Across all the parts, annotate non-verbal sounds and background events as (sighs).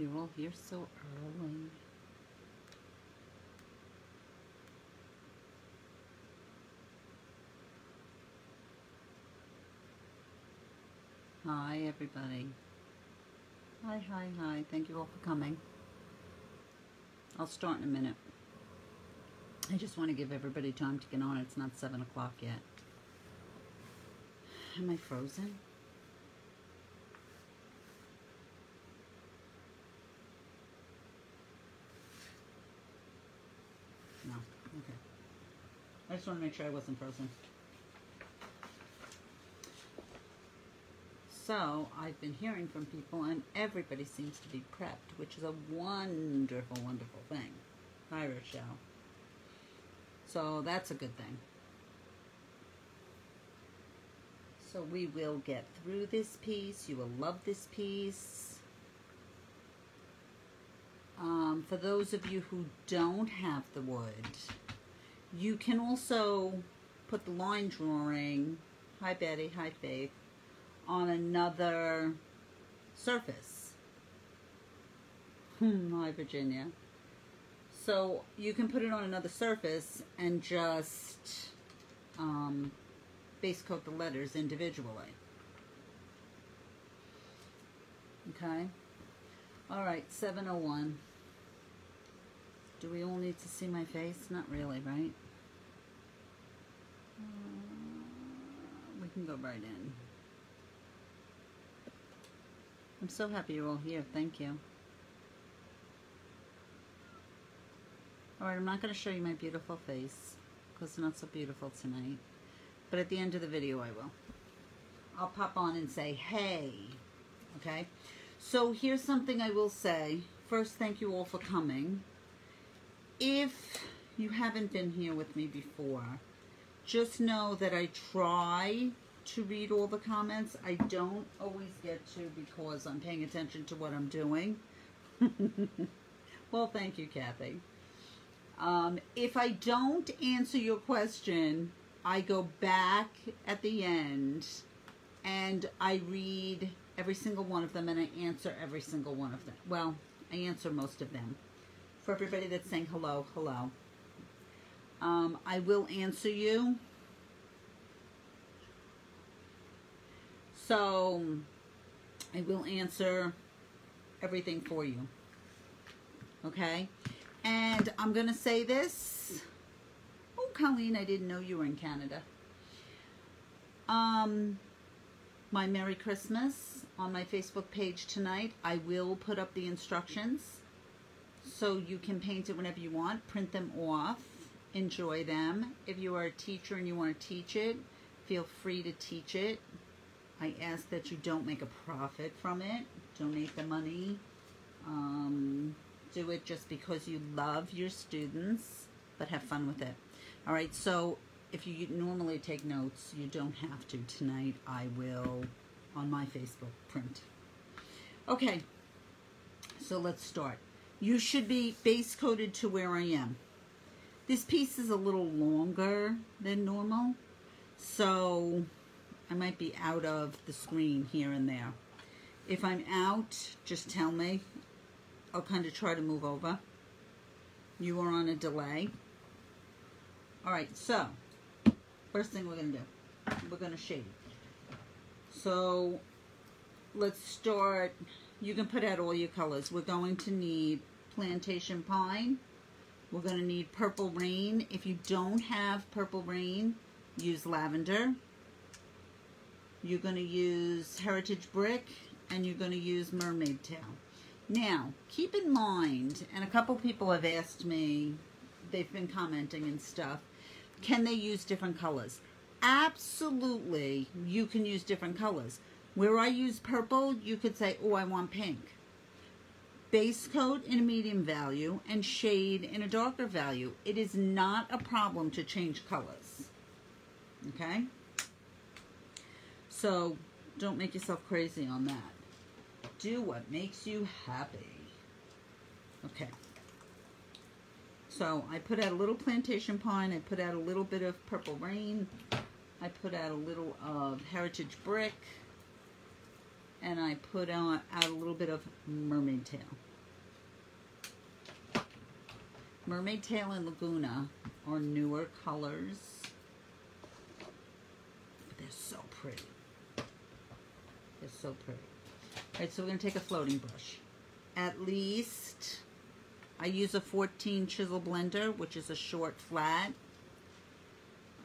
you're all here so early. Hi, everybody. Hi, hi, hi. Thank you all for coming. I'll start in a minute. I just want to give everybody time to get on. It's not 7 o'clock yet. Am I frozen? No. Okay. I just want to make sure I wasn't frozen. So, I've been hearing from people, and everybody seems to be prepped, which is a wonderful, wonderful thing. Hi, Rochelle. So, that's a good thing. So, we will get through this piece. You will love this piece. Um, for those of you who don't have the wood, you can also put the line drawing, hi Betty, hi Faith, on another surface. Hmm, hi Virginia. So you can put it on another surface and just um, base coat the letters individually. Okay. All right, 701. Do we all need to see my face? Not really, right? We can go right in. I'm so happy you're all here. Thank you. Alright, I'm not going to show you my beautiful face because it's not so beautiful tonight. But at the end of the video, I will. I'll pop on and say, hey. Okay? So here's something I will say. First, thank you all for coming. If you haven't been here with me before, just know that I try to read all the comments. I don't always get to because I'm paying attention to what I'm doing. (laughs) well, thank you, Kathy. Um, if I don't answer your question, I go back at the end and I read every single one of them and I answer every single one of them. Well, I answer most of them. For everybody that's saying hello, hello. Um, I will answer you. So, I will answer everything for you. Okay? And I'm going to say this. Oh, Colleen, I didn't know you were in Canada. Um, my Merry Christmas on my Facebook page tonight. I will put up the instructions so you can paint it whenever you want. Print them off. Enjoy them. If you are a teacher and you want to teach it, feel free to teach it. I ask that you don't make a profit from it. Donate the money. Um, do it just because you love your students, but have fun with it. All right, so if you normally take notes, you don't have to tonight. I will on my Facebook print. Okay, so let's start. You should be base coated to where I am. This piece is a little longer than normal, so I might be out of the screen here and there. If I'm out, just tell me. I'll kind of try to move over. You are on a delay. All right, so first thing we're going to do, we're going to shade. So let's start. You can put out all your colors. We're going to need plantation pine. We're going to need purple rain. If you don't have purple rain, use lavender. You're going to use heritage brick and you're going to use mermaid tail. Now, keep in mind, and a couple people have asked me, they've been commenting and stuff, can they use different colors? Absolutely, you can use different colors. Where I use purple, you could say, oh, I want pink. Base coat in a medium value and shade in a darker value. It is not a problem to change colors. Okay? So, don't make yourself crazy on that do what makes you happy. Okay. So I put out a little plantation pine. I put out a little bit of purple rain. I put out a little of heritage brick and I put on, out a little bit of mermaid tail. Mermaid tail and Laguna are newer colors. But they're so pretty. They're so pretty. All right, so we're going to take a floating brush. At least, I use a 14 chisel blender, which is a short flat.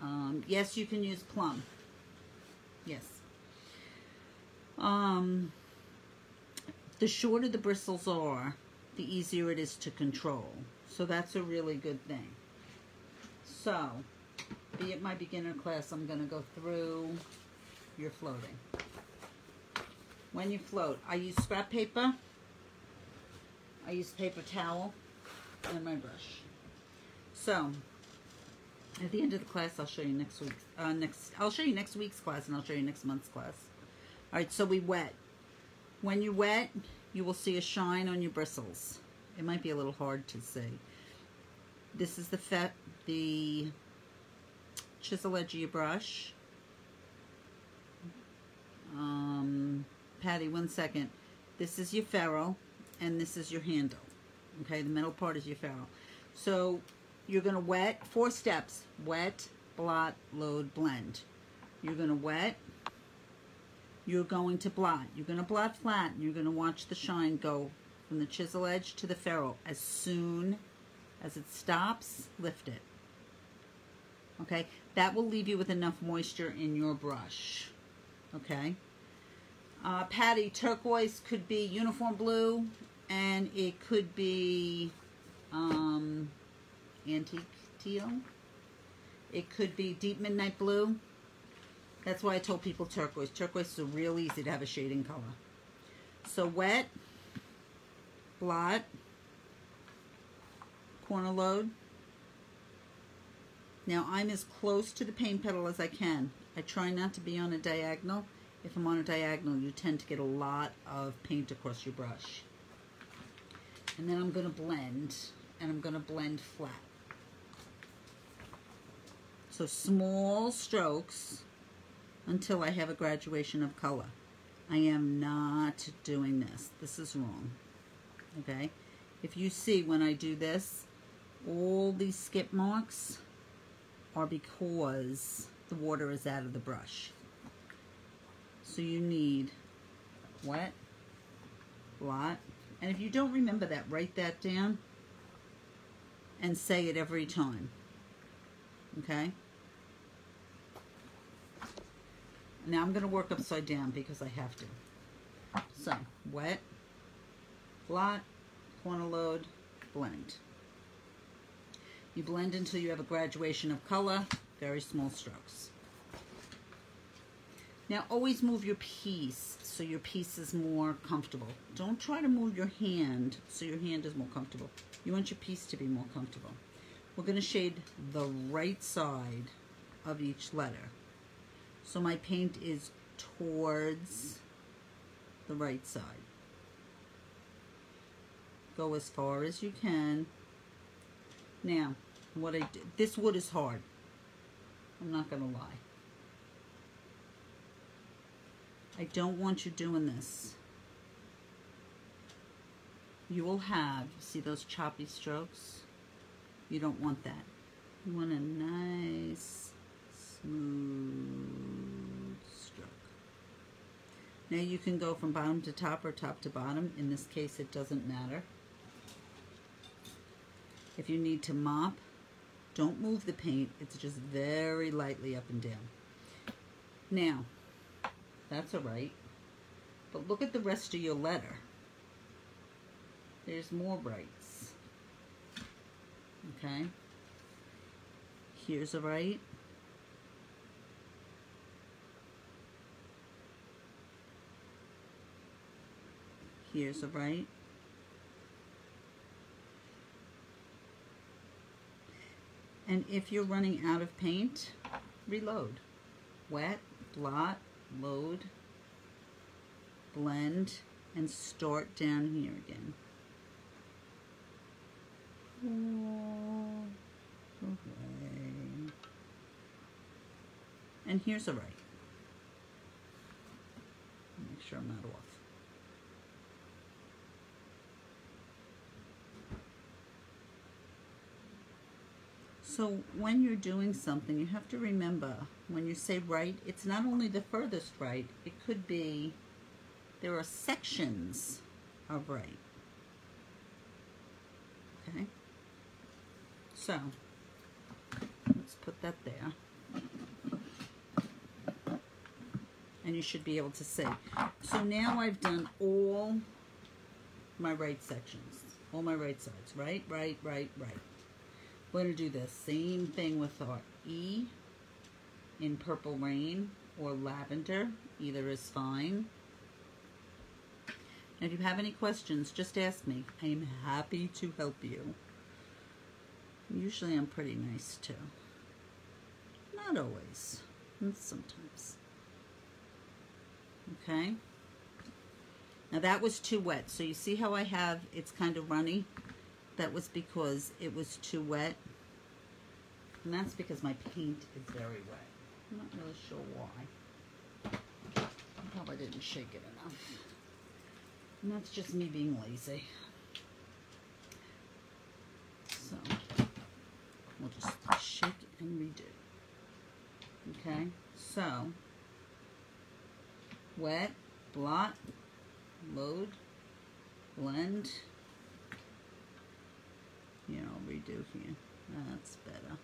Um, yes, you can use plum. Yes. Um, the shorter the bristles are, the easier it is to control. So that's a really good thing. So, be it my beginner class, I'm going to go through your floating. When you float, I use scrap paper, I use paper towel, and my brush. So, at the end of the class, I'll show you next week's, uh, next, I'll show you next week's class and I'll show you next month's class. All right, so we wet. When you wet, you will see a shine on your bristles. It might be a little hard to see. This is the fet, the chisel edge of your brush. Um, Patty, one second. This is your ferrule, and this is your handle. Okay, the middle part is your ferrule. So you're going to wet, four steps. Wet, blot, load, blend. You're going to wet. You're going to blot. You're going to blot flat. And you're going to watch the shine go from the chisel edge to the ferrule. As soon as it stops, lift it. Okay, that will leave you with enough moisture in your brush. Okay. Uh, Patty, turquoise could be uniform blue, and it could be um, antique teal. It could be deep midnight blue. That's why I told people turquoise. Turquoise is real easy to have a shading color. So wet, blot, corner load. Now I'm as close to the paint pedal as I can. I try not to be on a diagonal. If I'm on a diagonal, you tend to get a lot of paint across your brush. And then I'm going to blend, and I'm going to blend flat. So small strokes until I have a graduation of color. I am not doing this. This is wrong. Okay? If you see when I do this, all these skip marks are because the water is out of the brush. So you need wet, blot, and if you don't remember that, write that down and say it every time. Okay? Now I'm going to work upside down because I have to. So, wet, blot, corner load, blend. You blend until you have a graduation of color, very small strokes. Now always move your piece so your piece is more comfortable. Don't try to move your hand so your hand is more comfortable. You want your piece to be more comfortable. We're going to shade the right side of each letter. So my paint is towards the right side. Go as far as you can. Now, what I did, this wood is hard. I'm not going to lie. I don't want you doing this. You will have, see those choppy strokes? You don't want that. You want a nice, smooth stroke. Now you can go from bottom to top or top to bottom. In this case, it doesn't matter. If you need to mop, don't move the paint. It's just very lightly up and down. Now, that's all right. But look at the rest of your letter. There's more brights. Okay. Here's a right. Here's a right. And if you're running out of paint, reload. Wet, blot, load, blend, and start down here again. Okay. And here's a right. Make sure I'm not off. So when you're doing something, you have to remember when you say right, it's not only the furthest right, it could be there are sections of right. Okay? So, let's put that there. And you should be able to see. So now I've done all my right sections, all my right sides, right, right, right, right. We're going to do the same thing with our E in Purple Rain or Lavender. Either is fine. And if you have any questions, just ask me. I am happy to help you. Usually I'm pretty nice too. Not always. Sometimes. Okay. Now that was too wet. So you see how I have, it's kind of runny? That was because it was too wet. And that's because my paint is very wet. I'm not really sure why. I probably didn't shake it enough. And that's just me being lazy. So, we'll just shake and redo. Okay, so, wet, blot, load, blend. Yeah, I'll redo here. That's better.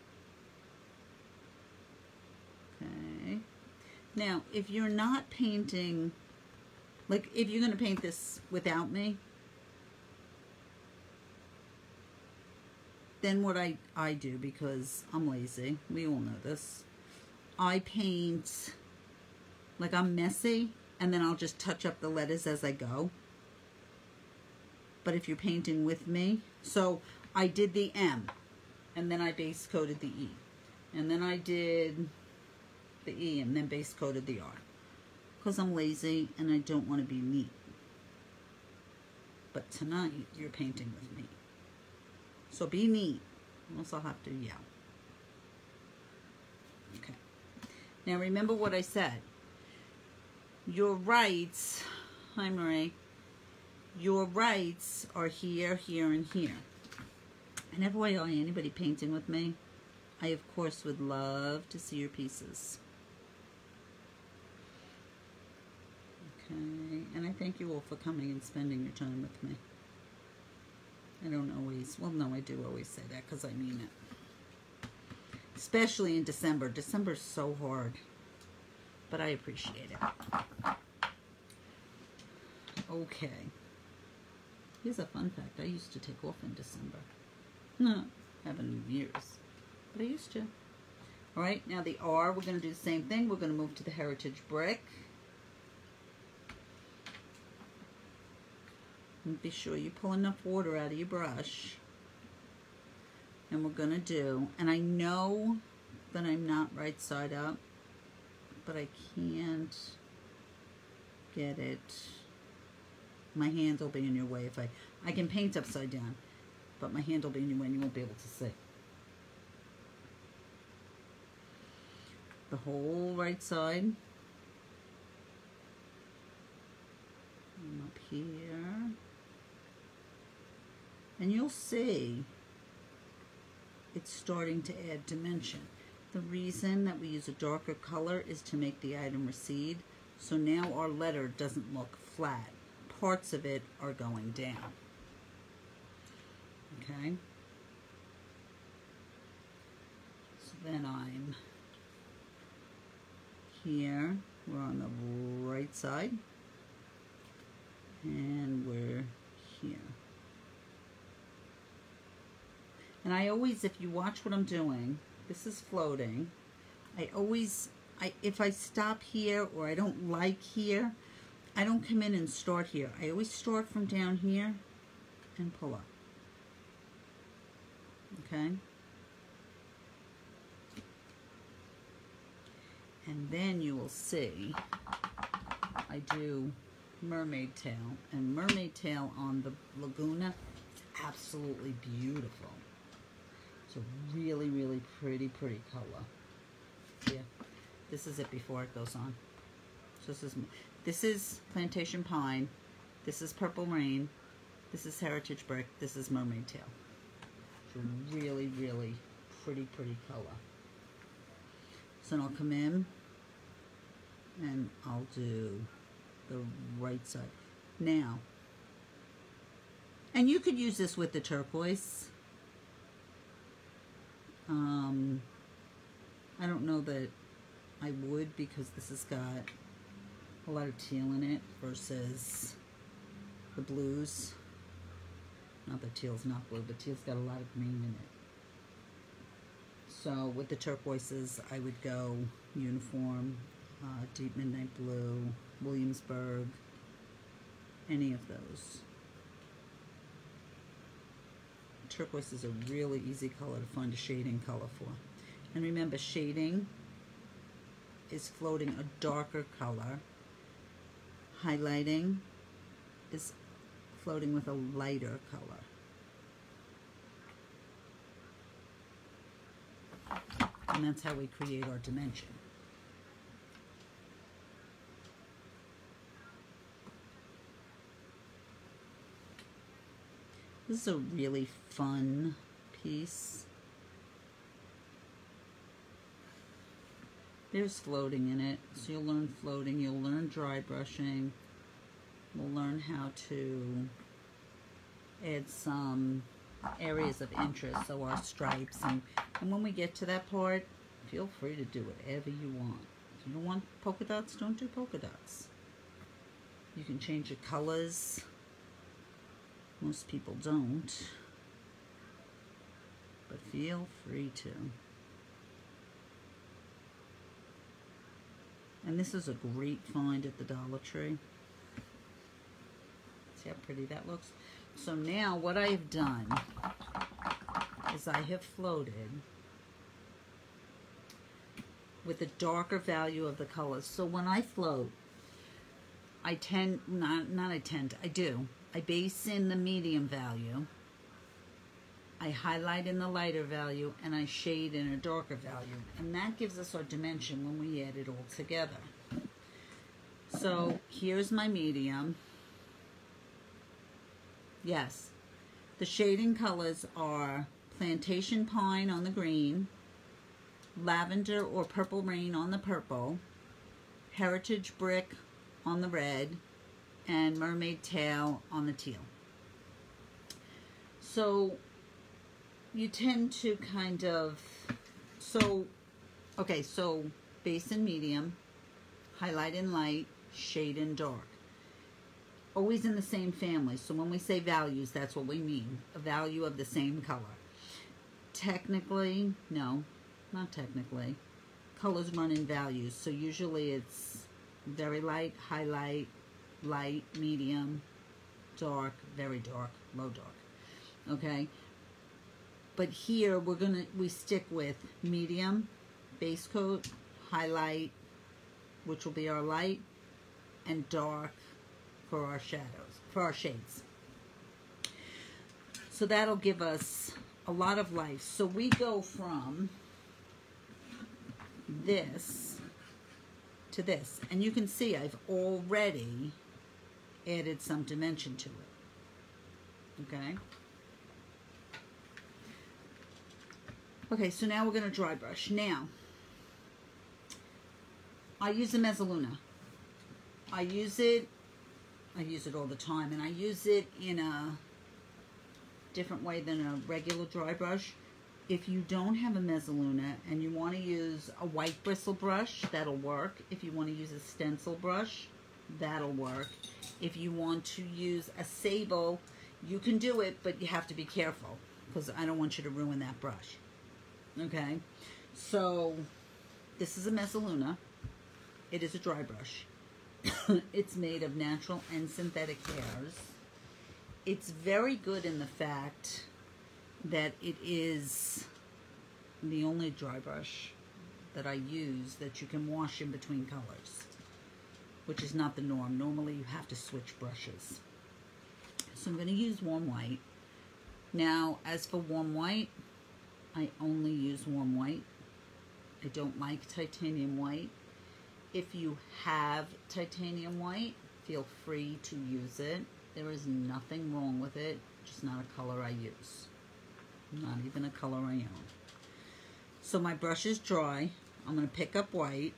Okay. Now, if you're not painting, like if you're going to paint this without me, then what I, I do, because I'm lazy, we all know this, I paint, like I'm messy, and then I'll just touch up the letters as I go. But if you're painting with me, so I did the M, and then I base coated the E. And then I did the E and then base coated the R. Because I'm lazy and I don't want to be neat. But tonight, you're painting with me. So be neat. Else I'll have to yell. Okay. Now remember what I said. Your rights, hi Marie, your rights are here, here, and here. And FYI, anybody painting with me, I of course would love to see your pieces. Okay, and I thank you all for coming and spending your time with me. I don't always, well, no, I do always say that because I mean it. Especially in December. December's so hard. But I appreciate it. Okay. Here's a fun fact. I used to take off in December. No, haven't in years. But I used to. Alright, now the R, we're going to do the same thing. We're going to move to the Heritage Brick. And be sure you pull enough water out of your brush. And we're going to do, and I know that I'm not right side up, but I can't get it. My hands will be in your way if I, I can paint upside down, but my hand will be in your way and you won't be able to see. The whole right side. And up here. And you'll see it's starting to add dimension. The reason that we use a darker color is to make the item recede. So now our letter doesn't look flat. Parts of it are going down. Okay? So then I'm here. We're on the right side. And we're here. And I always, if you watch what I'm doing, this is floating. I always, I if I stop here or I don't like here, I don't come in and start here. I always start from down here and pull up. Okay? And then you will see I do mermaid tail. And mermaid tail on the Laguna, absolutely beautiful. It's a really, really pretty, pretty color. Yeah, this is it before it goes on. So this is this is Plantation Pine. This is Purple Rain. This is Heritage Brick. This is Mermaid Tail. It's a really, really pretty, pretty color. So I'll come in and I'll do the right side. Now, and you could use this with the turquoise. Um, I don't know that I would because this has got a lot of teal in it versus the blues. Not that teal's not blue, but teal's got a lot of green in it. So with the turquoises, I would go uniform, uh, deep midnight blue, Williamsburg, any of those. Turquoise is a really easy color to find a shading color for. And remember, shading is floating a darker color. Highlighting is floating with a lighter color. And that's how we create our dimension. This is a really fun piece. There's floating in it, so you'll learn floating, you'll learn dry brushing, we'll learn how to add some areas of interest, so our stripes, and, and when we get to that part, feel free to do whatever you want. If you don't want polka dots, don't do polka dots. You can change the colors. Most people don't. But feel free to. And this is a great find at the Dollar Tree. See how pretty that looks? So now what I have done is I have floated with a darker value of the colors. So when I float, I tend, not, not I tend, I do. I base in the medium value. I highlight in the lighter value and I shade in a darker value. And that gives us our dimension when we add it all together. So here's my medium. Yes, the shading colors are plantation pine on the green, lavender or purple rain on the purple, heritage brick on the red, and mermaid tail on the teal. So you tend to kind of, so, okay, so base and medium, highlight and light, shade and dark. Always in the same family. So when we say values, that's what we mean. A value of the same color. Technically, no, not technically. Colors run in values. So usually it's very light, highlight, light, medium, dark, very dark, low dark. Okay? But here we're gonna we stick with medium, base coat, highlight, which will be our light, and dark for our shadows, for our shades. So that'll give us a lot of life. So we go from this to this. And you can see I've already added some dimension to it. Okay? Okay, so now we're going to dry brush. Now, I use the Mezzaluna. I use it, I use it all the time, and I use it in a different way than a regular dry brush. If you don't have a Mezzaluna and you want to use a white bristle brush, that'll work. If you want to use a stencil brush, that'll work. If you want to use a sable, you can do it, but you have to be careful because I don't want you to ruin that brush. Okay, so this is a Mezzaluna. It is a dry brush. (coughs) it's made of natural and synthetic hairs. It's very good in the fact that it is the only dry brush that I use that you can wash in between colors, which is not the norm. Normally you have to switch brushes. So I'm going to use warm white. Now, as for warm white, I only use warm white. I don't like titanium white. If you have titanium white, feel free to use it. There is nothing wrong with it, just not a color I use. Not even a color I own. So my brush is dry. I'm going to pick up white.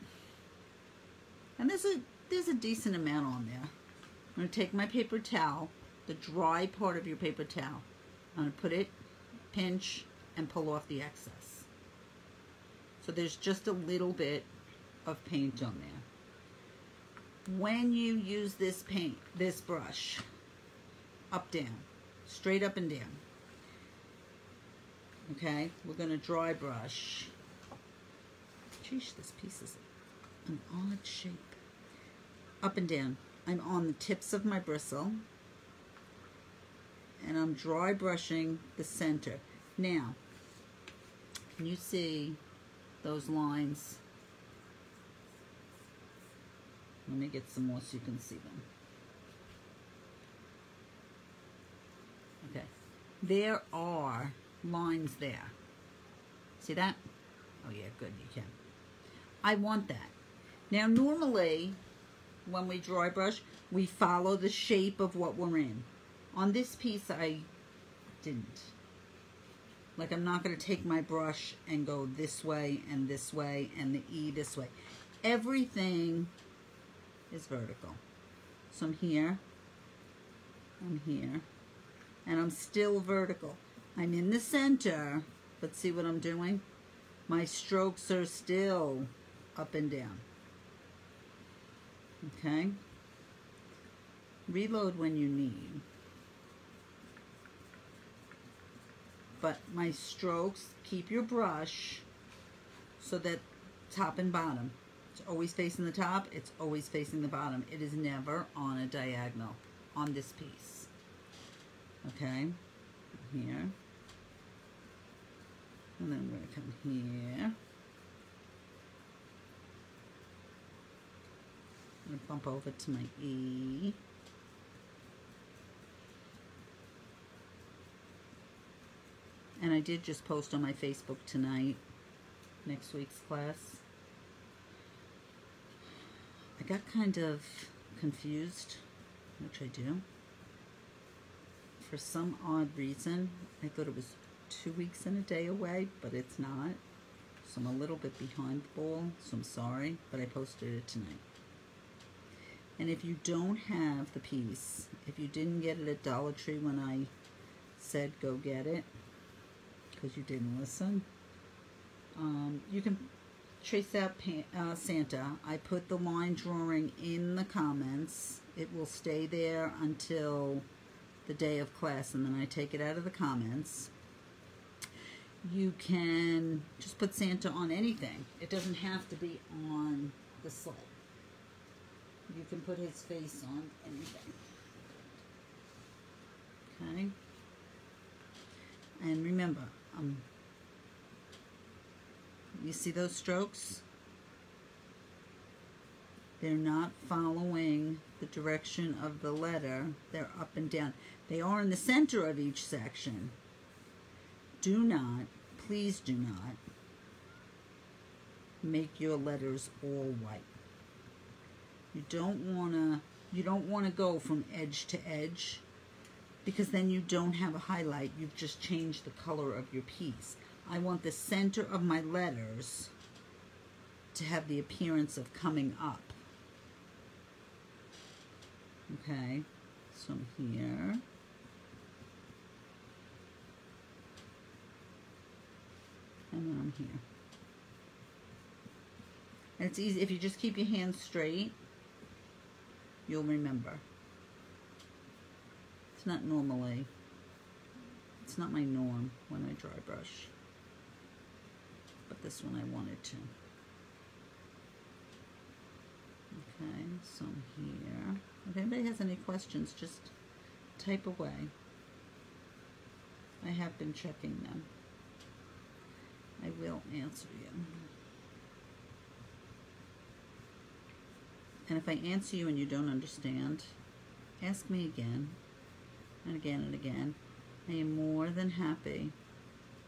And there's a there's a decent amount on there. I'm going to take my paper towel, the dry part of your paper towel. I'm going to put it, pinch, and pull off the excess. So there's just a little bit of paint on there. When you use this paint, this brush, up, down, straight up and down. Okay, we're going to dry brush. Sheesh, this piece is an odd shape. Up and down. I'm on the tips of my bristle. And I'm dry brushing the center. Now, can you see those lines? Let me get some more so you can see them. Okay. There are lines there. See that? Oh yeah, good, you can. I want that. Now normally, when we dry brush, we follow the shape of what we're in. On this piece, I didn't. Like I'm not going to take my brush and go this way and this way and the E this way. Everything is vertical. So I'm here, I'm here, and I'm still vertical. I'm in the center, but see what I'm doing? My strokes are still up and down. Okay? Reload when you need. But my strokes, keep your brush so that top and bottom. It's always facing the top, it's always facing the bottom. It is never on a diagonal on this piece. Okay? Here. And then we're to come here. Going to bump over to my E. And I did just post on my Facebook tonight, next week's class. I got kind of confused, which I do. For some odd reason, I thought it was two weeks and a day away, but it's not. So I'm a little bit behind the ball, so I'm sorry, but I posted it tonight. And if you don't have the piece, if you didn't get it at Dollar Tree when I said go get it, because you didn't listen, um, you can trace out uh, Santa. I put the line drawing in the comments. It will stay there until the day of class, and then I take it out of the comments you can just put Santa on anything. It doesn't have to be on the sled. You can put his face on anything. Okay? And remember, um, you see those strokes? They're not following the direction of the letter. They're up and down. They are in the center of each section do not, please do not, make your letters all white. You don't want to you don't want to go from edge to edge because then you don't have a highlight. You've just changed the color of your piece. I want the center of my letters to have the appearance of coming up. Okay, so I'm here. and then I'm here. And it's easy, if you just keep your hands straight, you'll remember. It's not normally, it's not my norm when I dry brush. But this one I wanted to. Okay, so here. If anybody has any questions, just type away. I have been checking them. I will answer you. And if I answer you and you don't understand, ask me again and again and again. I am more than happy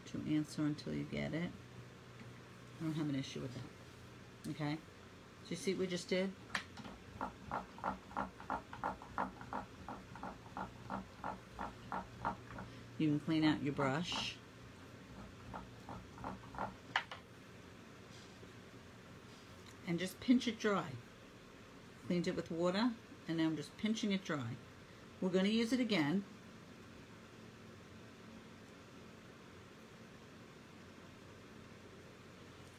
to answer until you get it. I don't have an issue with that. Okay? So you see what we just did? You can clean out your brush. and just pinch it dry. Cleaned it with water and now I'm just pinching it dry. We're going to use it again.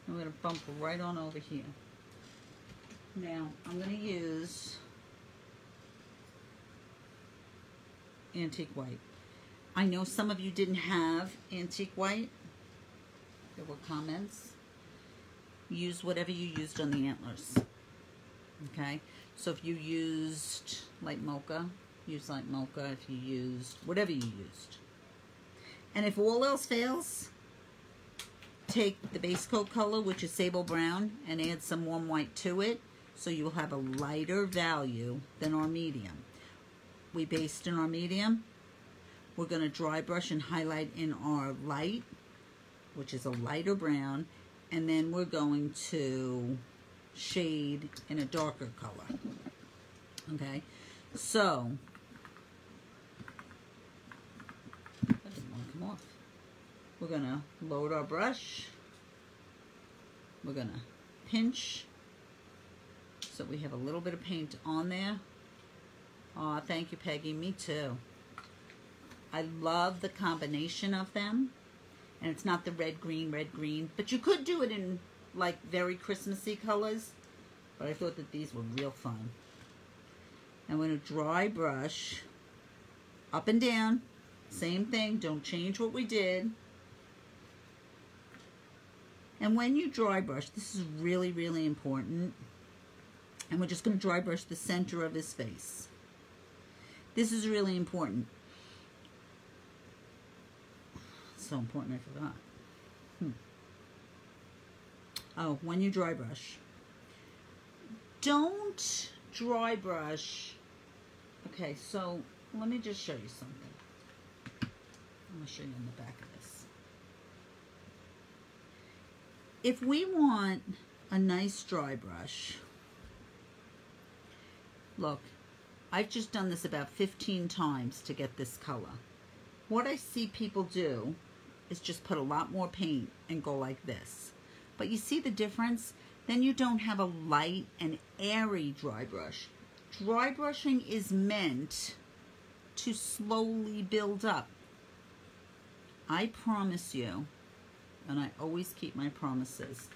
I'm going to bump right on over here. Now, I'm going to use antique white. I know some of you didn't have antique white. There were comments. Use whatever you used on the antlers. Okay? So if you used light mocha, use light mocha. If you used whatever you used. And if all else fails, take the base coat color, which is sable brown, and add some warm white to it so you will have a lighter value than our medium. We based in our medium. We're going to dry brush and highlight in our light, which is a lighter brown, and then we're going to shade in a darker color. Okay, so that didn't want to come off. We're gonna load our brush. We're gonna pinch so we have a little bit of paint on there. Aw, thank you, Peggy. Me too. I love the combination of them. And it's not the red, green, red, green. But you could do it in like very Christmassy colors, but I thought that these were real fun. I'm going to dry brush up and down. Same thing, don't change what we did. And when you dry brush, this is really, really important. And we're just going to dry brush the center of his face. This is really important. So important, I forgot. Oh, when you dry brush. Don't dry brush. Okay, so let me just show you something. I'm going to show you in the back of this. If we want a nice dry brush, look, I've just done this about 15 times to get this color. What I see people do is just put a lot more paint and go like this. But you see the difference? Then you don't have a light and airy dry brush. Dry brushing is meant to slowly build up. I promise you, and I always keep my promises,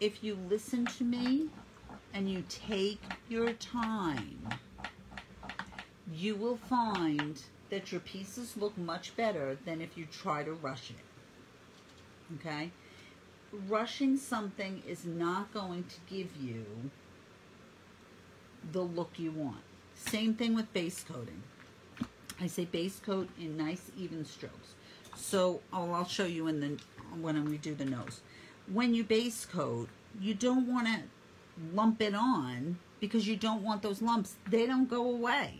if you listen to me and you take your time, you will find that your pieces look much better than if you try to rush it. Okay? Rushing something is not going to give you the look you want. Same thing with base coating. I say base coat in nice even strokes. So oh, I'll show you in the when we do the nose. When you base coat, you don't want to lump it on because you don't want those lumps. They don't go away.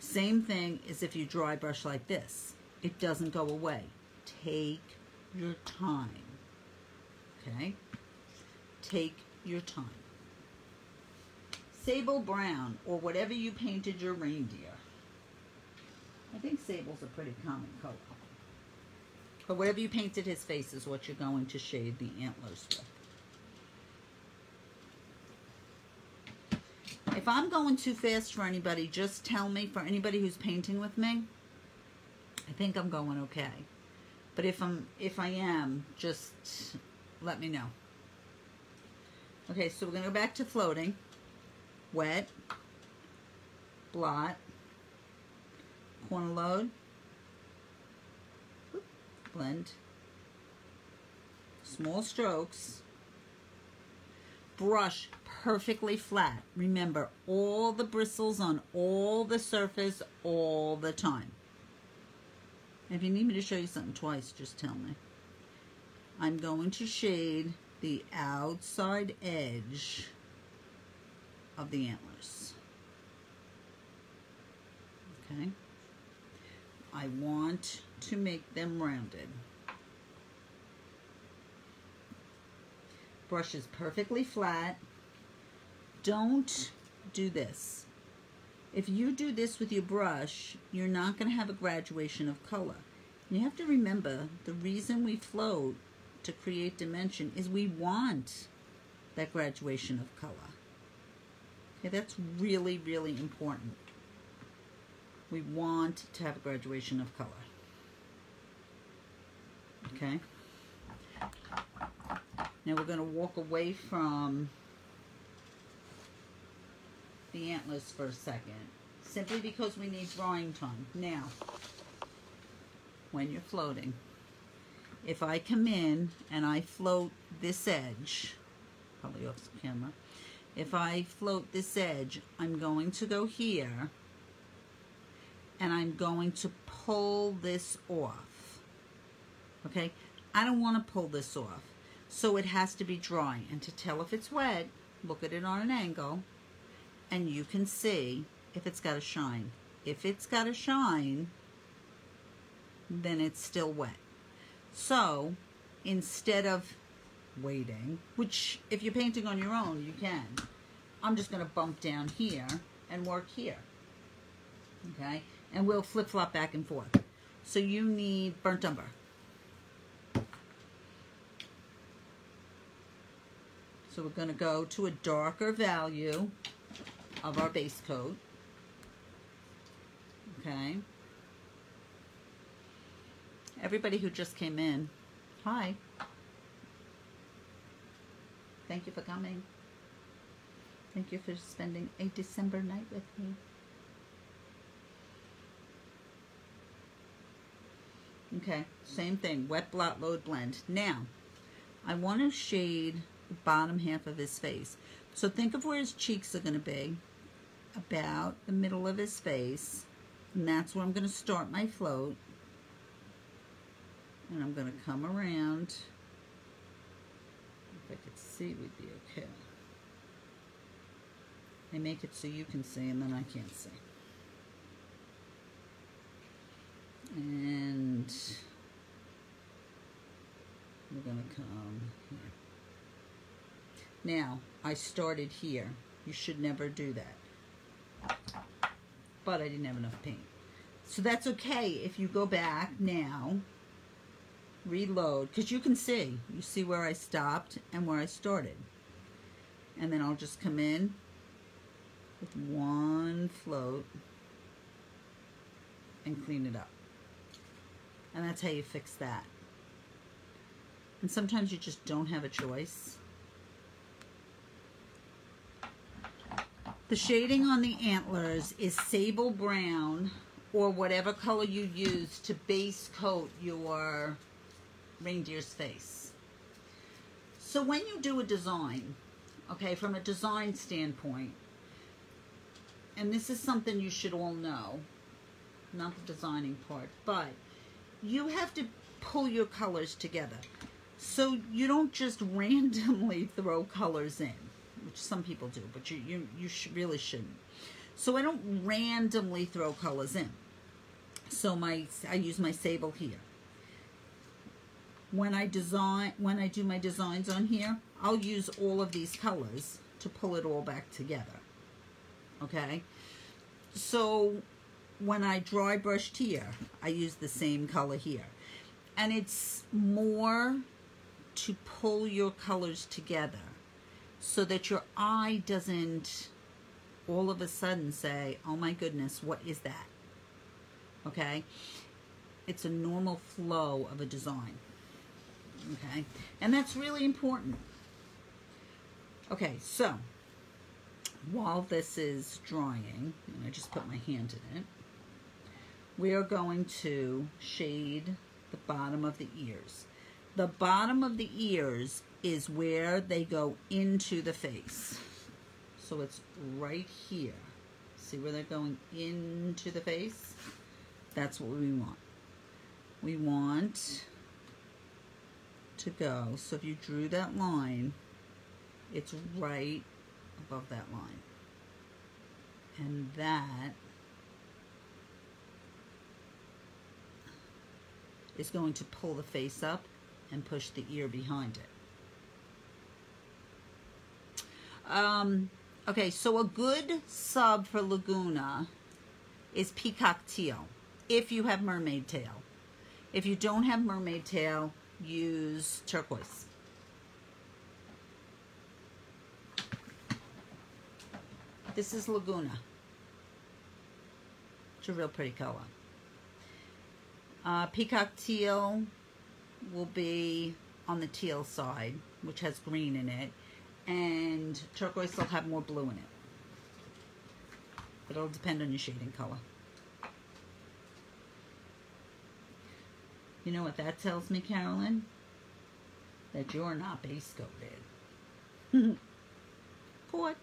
Same thing as if you dry brush like this. It doesn't go away. Take your time okay? Take your time. Sable brown, or whatever you painted your reindeer. I think sable's a pretty common color. But whatever you painted his face is what you're going to shade the antlers with. If I'm going too fast for anybody, just tell me. For anybody who's painting with me, I think I'm going okay. But if I'm if I am, just let me know. Okay, so we're going to go back to floating. Wet. Blot. Corner load. Blend. Small strokes. Brush perfectly flat. Remember, all the bristles on all the surface all the time. If you need me to show you something twice, just tell me. I'm going to shade the outside edge of the antlers. Okay. I want to make them rounded. Brush is perfectly flat. Don't do this. If you do this with your brush, you're not going to have a graduation of color. You have to remember the reason we float to create dimension is we want that graduation of color. Okay, that's really, really important. We want to have a graduation of color. Okay? Now we're going to walk away from the antlers for a second. Simply because we need drawing time. Now, when you're floating, if I come in and I float this edge, probably off camera, if I float this edge, I'm going to go here and I'm going to pull this off. Okay, I don't want to pull this off. So it has to be dry. And to tell if it's wet, look at it on an angle and you can see if it's got a shine. If it's got a shine, then it's still wet. So instead of waiting, which if you're painting on your own, you can, I'm just going to bump down here and work here. Okay? And we'll flip-flop back and forth. So you need burnt umber. So we're going to go to a darker value of our base coat. Okay. Everybody who just came in, hi. Thank you for coming. Thank you for spending a December night with me. Okay, same thing, wet blot load blend. Now, I want to shade the bottom half of his face. So think of where his cheeks are going to be, about the middle of his face, and that's where I'm going to start my float. And I'm going to come around. If I could see, we'd be okay. I make it so you can see and then I can't see. And we're going to come here. Now, I started here. You should never do that. But I didn't have enough paint. So that's okay if you go back now, reload, because you can see. You see where I stopped and where I started. And then I'll just come in with one float and clean it up. And that's how you fix that. And sometimes you just don't have a choice. The shading on the antlers is sable brown or whatever color you use to base coat your reindeer's face. So when you do a design, okay, from a design standpoint, and this is something you should all know, not the designing part, but you have to pull your colors together. So you don't just (laughs) randomly throw colors in which some people do, but you, you, you sh really shouldn't. So I don't randomly throw colors in. So my I use my sable here. When I design, when I do my designs on here, I'll use all of these colors to pull it all back together. Okay? So when I dry brushed here, I use the same color here. And it's more to pull your colors together so that your eye doesn't all of a sudden say, oh my goodness, what is that? Okay? It's a normal flow of a design. Okay? And that's really important. Okay, so while this is drying, and I just put my hand in it, we are going to shade the bottom of the ears. The bottom of the ears is where they go into the face. So it's right here. See where they're going into the face? That's what we want. We want to go. So if you drew that line, it's right above that line. And that is going to pull the face up and push the ear behind it. Um, okay, so a good sub for Laguna is peacock teal, if you have mermaid tail. If you don't have mermaid tail, use turquoise. This is Laguna. It's a real pretty color. Uh, peacock teal will be on the teal side, which has green in it. And turquoise will have more blue in it. But it'll depend on your shading color. You know what that tells me, Carolyn? That you're not base coated. What?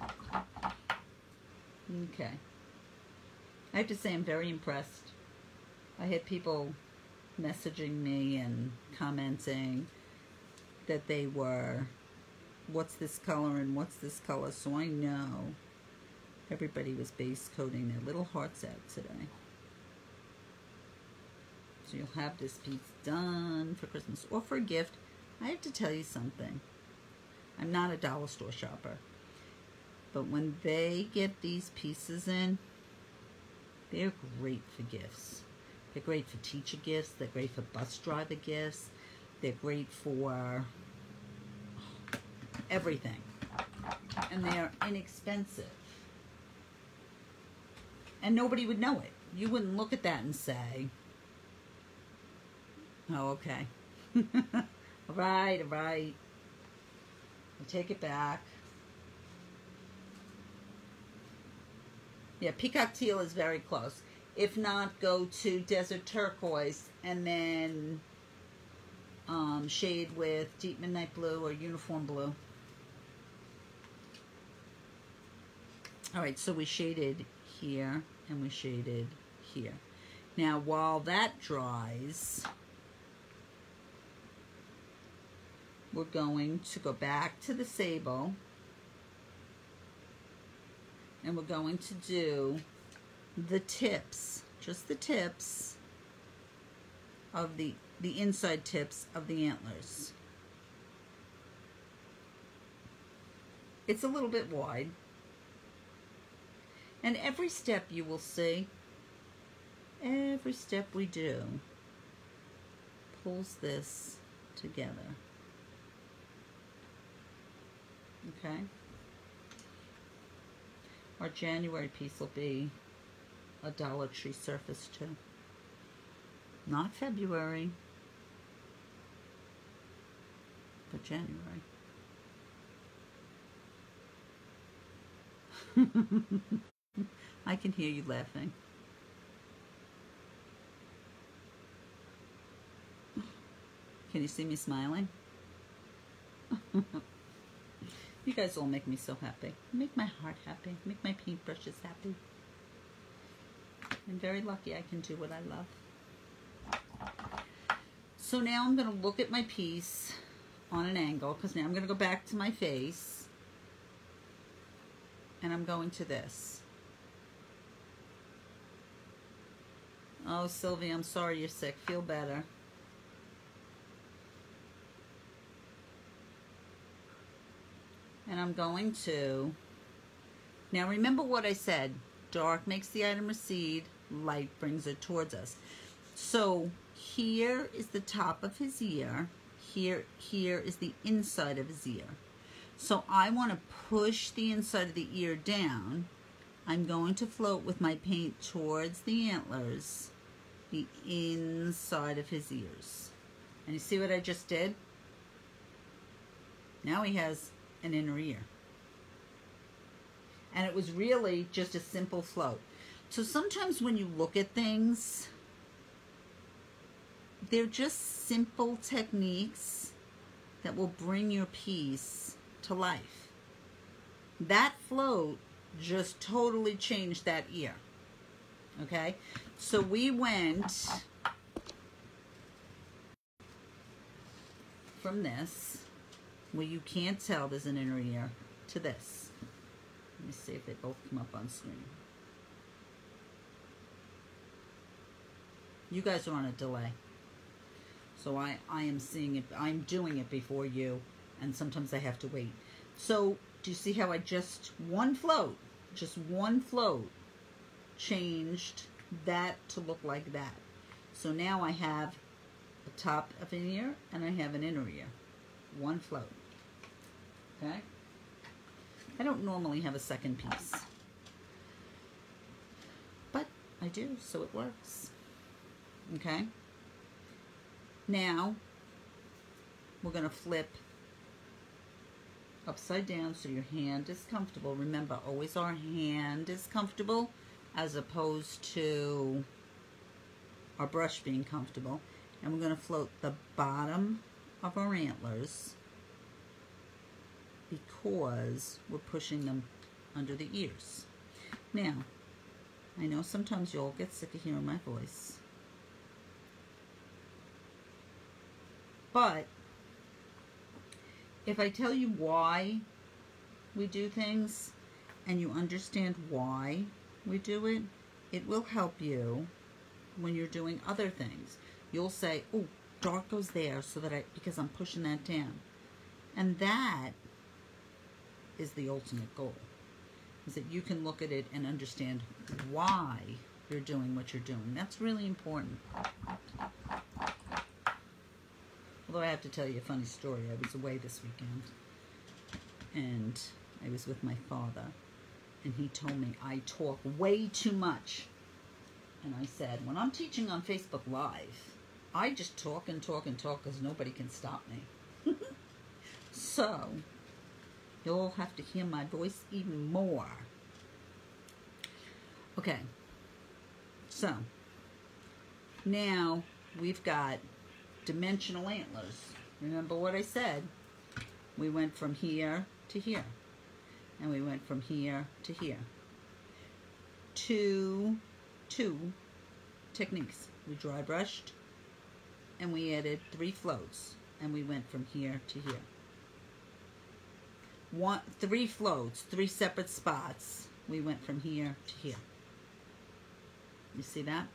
(laughs) Okay. I have to say I'm very impressed. I had people messaging me and commenting that they were, what's this color and what's this color, so I know everybody was base coating their little hearts out today. So you'll have this piece done for Christmas or for a gift. I have to tell you something. I'm not a dollar store shopper. But when they get these pieces in, they're great for gifts. They're great for teacher gifts. They're great for bus driver gifts. They're great for everything. And they're inexpensive. And nobody would know it. You wouldn't look at that and say, oh, okay. (laughs) all right, all right. I take it back. Yeah, peacock teal is very close. If not, go to desert turquoise and then um, shade with deep midnight blue or uniform blue. All right, so we shaded here and we shaded here. Now, while that dries, we're going to go back to the sable and we're going to do the tips, just the tips of the, the inside tips of the antlers. It's a little bit wide. And every step you will see, every step we do pulls this together. Okay? Our January piece will be a Dollar Tree surface too. Not February, but January. (laughs) I can hear you laughing. Can you see me smiling? (laughs) You guys all make me so happy. Make my heart happy. Make my paintbrushes happy. I'm very lucky I can do what I love. So now I'm going to look at my piece on an angle because now I'm going to go back to my face and I'm going to this. Oh, Sylvie, I'm sorry you're sick. Feel better. And I'm going to, now remember what I said, dark makes the item recede, light brings it towards us. So here is the top of his ear, here, here is the inside of his ear. So I want to push the inside of the ear down. I'm going to float with my paint towards the antlers, the inside of his ears. And you see what I just did? Now he has an inner ear. And it was really just a simple float. So sometimes when you look at things, they're just simple techniques that will bring your piece to life. That float just totally changed that ear. Okay? So we went from this where you can't tell there's an inner ear to this. Let me see if they both come up on screen. You guys are on a delay. So I, I am seeing it, I'm doing it before you, and sometimes I have to wait. So do you see how I just, one float, just one float changed that to look like that. So now I have a top of an ear and I have an inner ear. One float. Okay? I don't normally have a second piece. But I do, so it works. Okay? Now, we're going to flip upside down so your hand is comfortable. Remember, always our hand is comfortable as opposed to our brush being comfortable. And we're going to float the bottom of our antlers because we're pushing them under the ears. Now, I know sometimes you'll get sick of hearing my voice. But if I tell you why we do things and you understand why we do it, it will help you when you're doing other things. You'll say, oh, dark goes there so that I, because I'm pushing that down. And that is the ultimate goal, is that you can look at it and understand why you're doing what you're doing. That's really important. Although I have to tell you a funny story. I was away this weekend, and I was with my father, and he told me I talk way too much. And I said, when I'm teaching on Facebook Live, I just talk and talk and talk because nobody can stop me. (laughs) so, you'll have to hear my voice even more. Okay, so now we've got dimensional antlers. Remember what I said? We went from here to here. And we went from here to here. Two, two techniques. We dry brushed and we added three floats and we went from here to here. One, three floats, three separate spots. We went from here to here. You see that?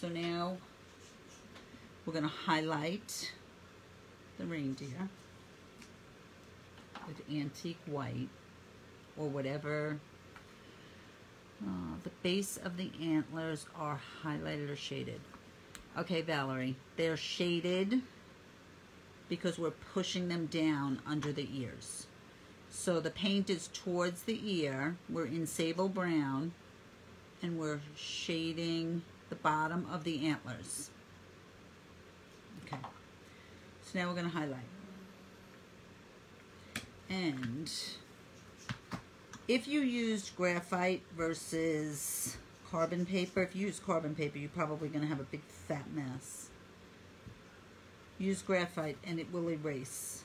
So now we're going to highlight the reindeer with antique white or whatever. Uh, the base of the antlers are highlighted or shaded. Okay, Valerie, they're shaded because we're pushing them down under the ears. So the paint is towards the ear. We're in sable brown and we're shading the bottom of the antlers. Okay. So now we're going to highlight. And if you used graphite versus carbon paper, if you use carbon paper, you're probably going to have a big fat mess. Use graphite and it will erase.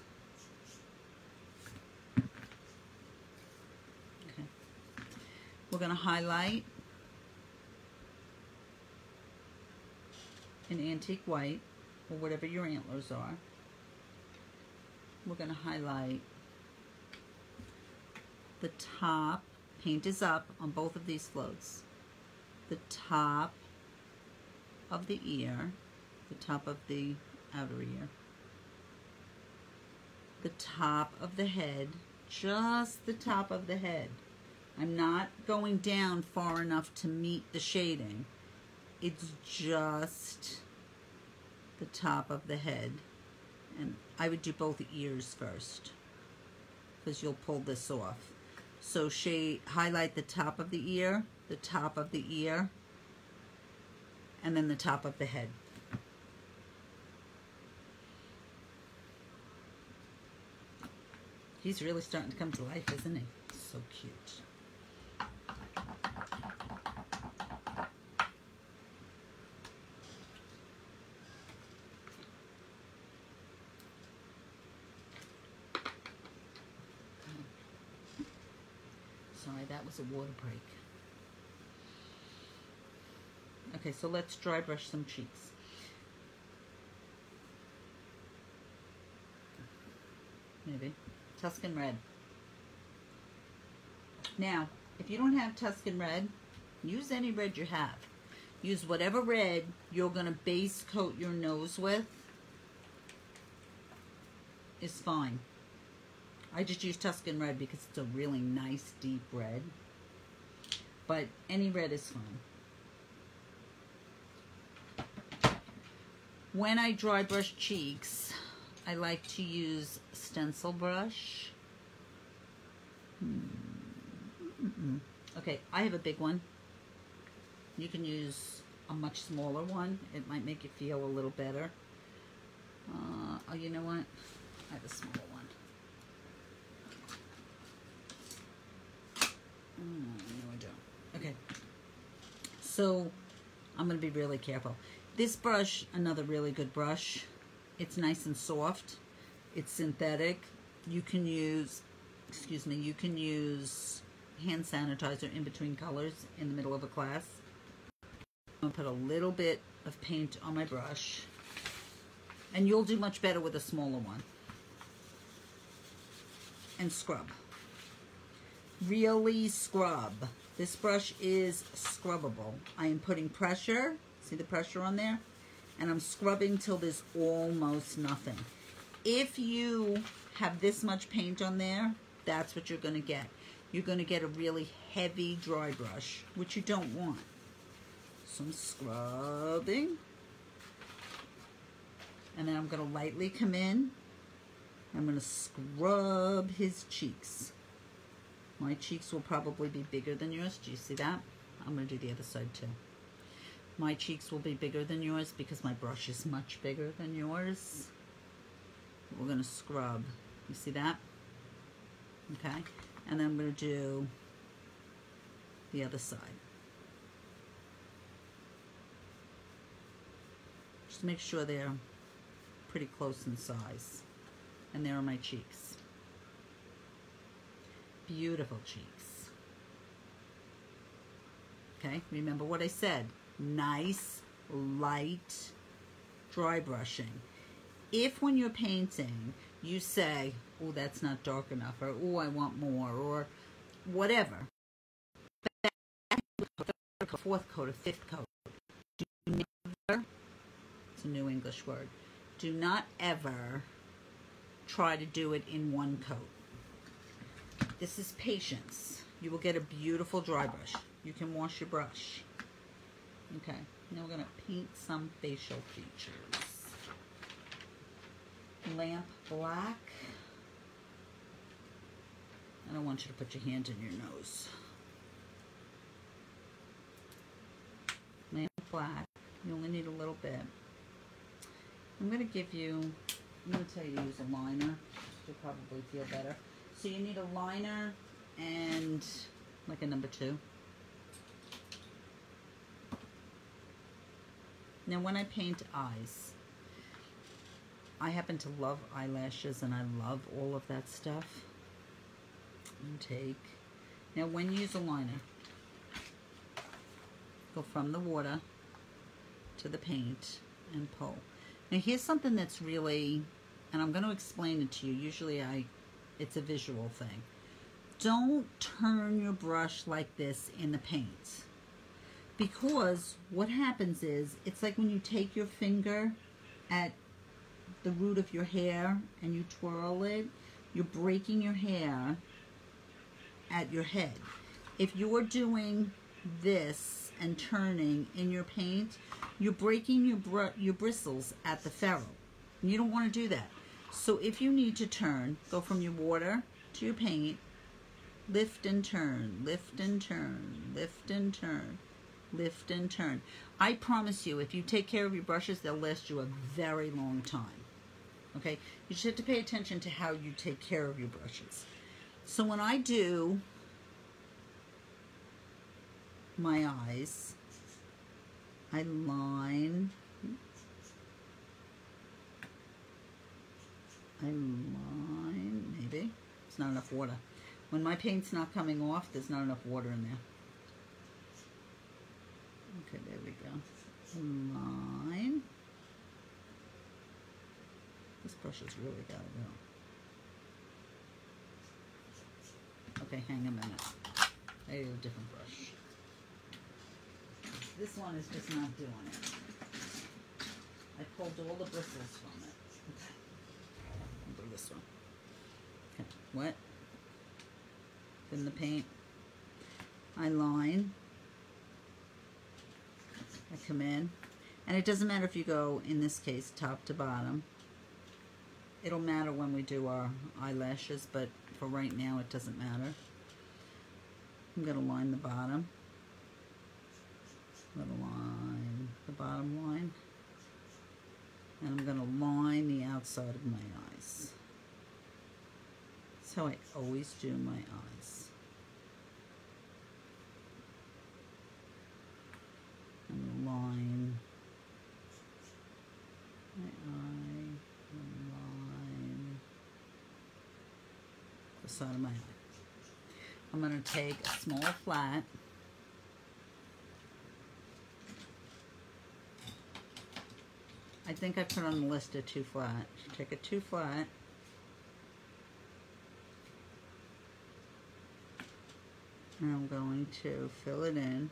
Okay. We're going to highlight in antique white, or whatever your antlers are. We're going to highlight the top, paint is up on both of these floats. The top of the ear, the top of the outer ear, the top of the head, just the top of the head. I'm not going down far enough to meet the shading it's just the top of the head. And I would do both ears first because you'll pull this off. So shade, highlight the top of the ear, the top of the ear, and then the top of the head. He's really starting to come to life, isn't he? So cute. Sorry, that was a water break. Okay, so let's dry brush some cheeks. Maybe. Tuscan Red. Now, if you don't have Tuscan Red, use any red you have. Use whatever red you're going to base coat your nose with is fine. I just use Tuscan Red because it's a really nice deep red. But any red is fine. When I dry brush cheeks, I like to use stencil brush. Hmm. Okay, I have a big one. You can use a much smaller one. It might make you feel a little better. Uh, oh, you know what? I have a small one. Mm, no, I don't. Okay. So, I'm going to be really careful. This brush, another really good brush. It's nice and soft. It's synthetic. You can use, excuse me, you can use hand sanitizer in between colors in the middle of a class. I'm going to put a little bit of paint on my brush. And you'll do much better with a smaller one. And scrub. Really scrub. This brush is scrubbable. I am putting pressure, see the pressure on there? And I'm scrubbing till there's almost nothing. If you have this much paint on there, that's what you're gonna get. You're gonna get a really heavy dry brush, which you don't want. Some scrubbing. And then I'm gonna lightly come in. I'm gonna scrub his cheeks. My cheeks will probably be bigger than yours. Do you see that? I'm going to do the other side too. My cheeks will be bigger than yours because my brush is much bigger than yours. We're going to scrub. You see that? Okay. And then I'm going to do the other side. Just make sure they're pretty close in size. And there are my cheeks. Beautiful cheeks. Okay, remember what I said. Nice, light, dry brushing. If when you're painting, you say, oh, that's not dark enough, or oh, I want more, or whatever, fourth coat or fifth coat, do never, it's a new English word, do not ever try to do it in one coat. This is patience. You will get a beautiful dry brush. You can wash your brush. Okay, now we're going to paint some facial features. Lamp black. I don't want you to put your hand in your nose. Lamp black. You only need a little bit. I'm going to give you, I'm going to tell you to use a liner. You'll probably feel better. So you need a liner and like a number two. Now when I paint eyes, I happen to love eyelashes and I love all of that stuff. And take, now when you use a liner, go from the water to the paint and pull. Now here's something that's really, and I'm going to explain it to you. Usually I it's a visual thing. Don't turn your brush like this in the paint. Because what happens is, it's like when you take your finger at the root of your hair and you twirl it, you're breaking your hair at your head. If you're doing this and turning in your paint, you're breaking your, br your bristles at the ferrule. You don't want to do that. So if you need to turn, go from your water to your paint, lift and turn, lift and turn, lift and turn, lift and turn. I promise you, if you take care of your brushes, they'll last you a very long time. Okay, you just have to pay attention to how you take care of your brushes. So when I do my eyes, I line I line, maybe. It's not enough water. When my paint's not coming off, there's not enough water in there. Okay, there we go. Line. This brush has really got to go. Okay, hang a minute. I need a different brush. This one is just not doing it. I pulled all the bristles from it. Okay this one. Okay, wet. Then the paint. I line. I come in. And it doesn't matter if you go, in this case, top to bottom. It'll matter when we do our eyelashes, but for right now it doesn't matter. I'm going to line the bottom. I'm going to line the bottom line. And I'm going to line the outside of my eyes. That's how I always do my eyes. And line my eye, and line the side of my eye. I'm going to take a small flat I think I put on the list a two flat. Take a two flat. And I'm going to fill it in.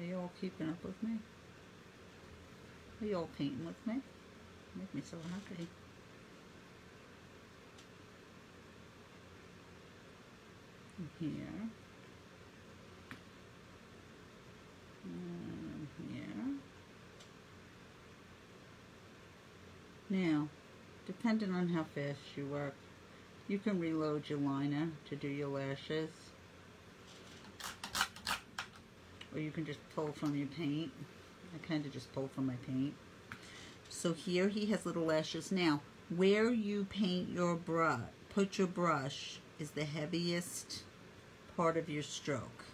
Are up with me? Are you all painting with me? Make me so happy. Here. And here. Now, depending on how fast you work, you can reload your liner to do your lashes. Or you can just pull from your paint. I kind of just pull from my paint. So here he has little lashes. Now, where you paint your brush, put your brush, is the heaviest part of your stroke.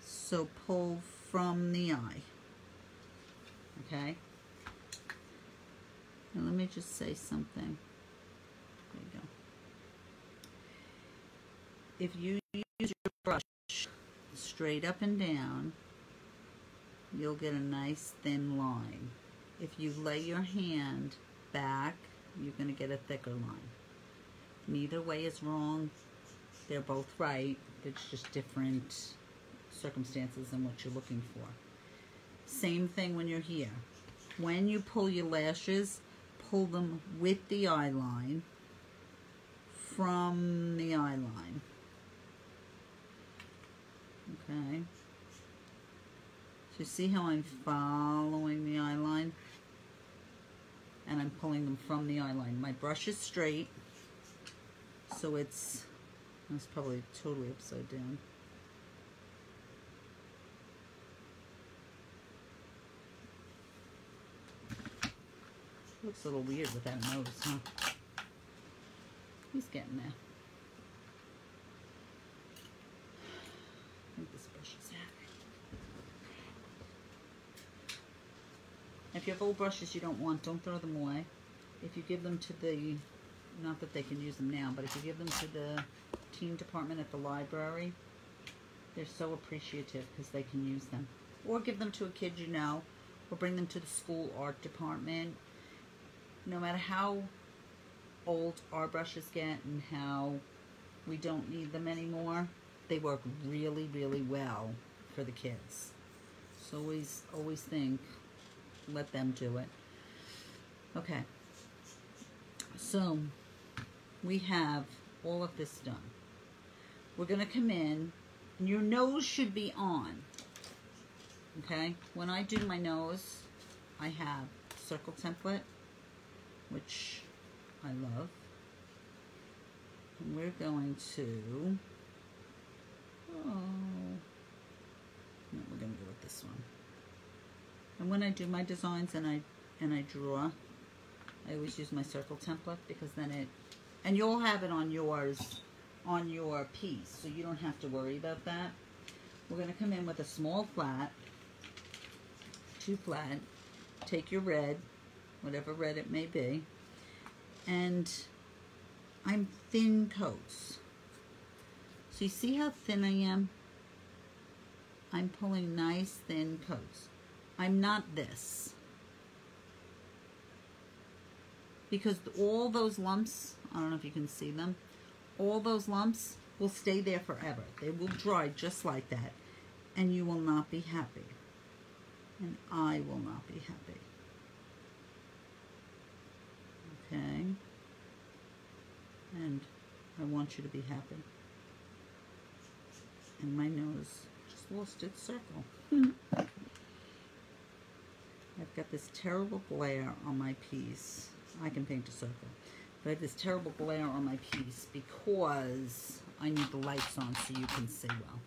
So pull from the eye. Okay? Now let me just say something. There you go. If you straight up and down, you'll get a nice thin line. If you lay your hand back, you're going to get a thicker line. Neither way is wrong. They're both right. It's just different circumstances and what you're looking for. Same thing when you're here. When you pull your lashes, pull them with the eye line from the eye line. Okay. So you see how I'm following the eye line? And I'm pulling them from the eye line. My brush is straight, so it's, that's probably totally upside down. Looks a little weird with that nose, huh? He's getting there. I think this brush is happy. If you have old brushes you don't want, don't throw them away. If you give them to the, not that they can use them now, but if you give them to the teen department at the library, they're so appreciative because they can use them. Or give them to a kid you know, or bring them to the school art department. No matter how old our brushes get and how we don't need them anymore, they work really, really well for the kids. So always, always think, let them do it. Okay. So we have all of this done. We're going to come in, and your nose should be on. Okay? When I do my nose, I have circle template, which I love. And we're going to Oh. No, we're gonna go with this one. And when I do my designs and I and I draw, I always use my circle template because then it, and you'll have it on yours, on your piece, so you don't have to worry about that. We're gonna come in with a small flat, two flat, take your red, whatever red it may be, and I'm thin coats. So you see how thin I am? I'm pulling nice thin coats. I'm not this. Because all those lumps, I don't know if you can see them, all those lumps will stay there forever. They will dry just like that. And you will not be happy. And I will not be happy. Okay. And I want you to be happy. And my nose just lost its circle. (laughs) I've got this terrible glare on my piece. I can paint a circle. But I have this terrible glare on my piece because I need the lights on so you can see well.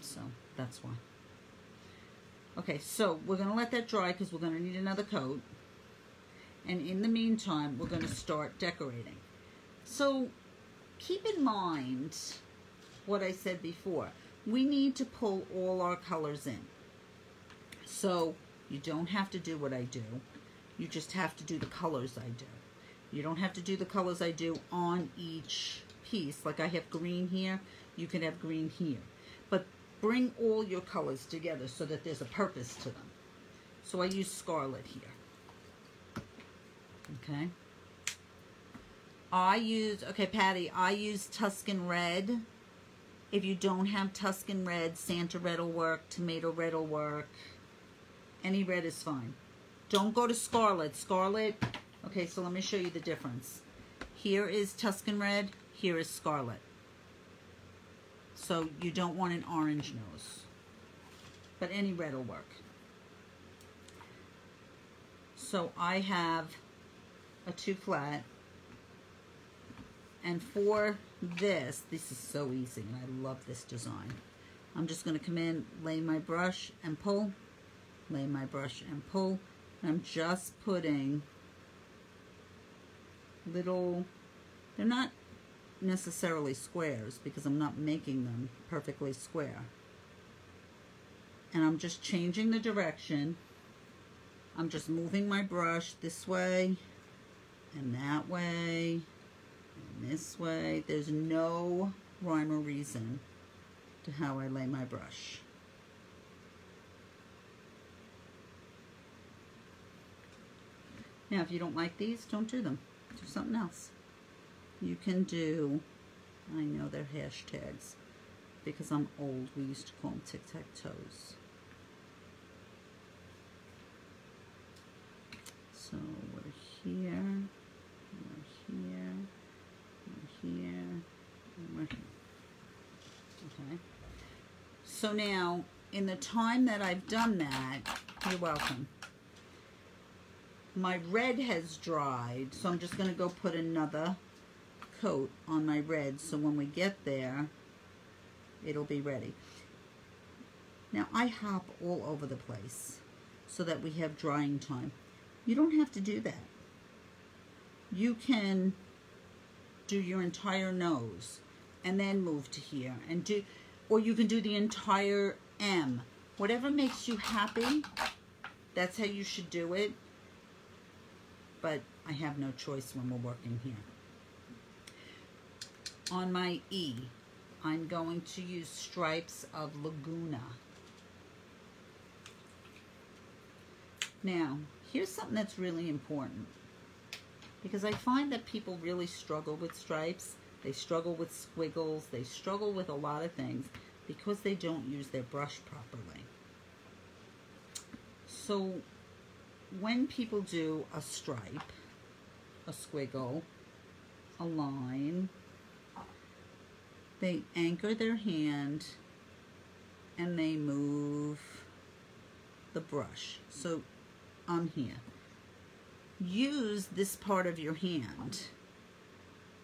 So that's why. Okay, so we're going to let that dry because we're going to need another coat. And in the meantime, we're going to start decorating. So keep in mind what I said before. We need to pull all our colors in. So you don't have to do what I do. You just have to do the colors I do. You don't have to do the colors I do on each piece. Like I have green here, you can have green here. But bring all your colors together so that there's a purpose to them. So I use scarlet here. Okay. I use, okay, Patty, I use Tuscan Red. If you don't have Tuscan Red, Santa Red will work, Tomato Red will work. Any red is fine. Don't go to Scarlet. Scarlet, okay, so let me show you the difference. Here is Tuscan Red, here is Scarlet. So you don't want an orange nose. But any red will work. So I have a two flat. And for this, this is so easy and I love this design. I'm just going to come in, lay my brush and pull, lay my brush and pull. I'm just putting little, they're not necessarily squares because I'm not making them perfectly square. And I'm just changing the direction. I'm just moving my brush this way and that way and this way. There's no rhyme or reason to how I lay my brush. Now, if you don't like these, don't do them. Do something else you can do, I know they're hashtags, because I'm old, we used to call them tic-tac-toes. So we're here, we're here, we're here, we're here. Okay. So now, in the time that I've done that, you're welcome. My red has dried, so I'm just going to go put another coat on my red so when we get there it'll be ready. Now I hop all over the place so that we have drying time. You don't have to do that. You can do your entire nose and then move to here and do or you can do the entire M. Whatever makes you happy, that's how you should do it. But I have no choice when we're working here on my E, I'm going to use stripes of Laguna. Now, here's something that's really important because I find that people really struggle with stripes. They struggle with squiggles. They struggle with a lot of things because they don't use their brush properly. So when people do a stripe, a squiggle, a line, they anchor their hand and they move the brush. So I'm here, use this part of your hand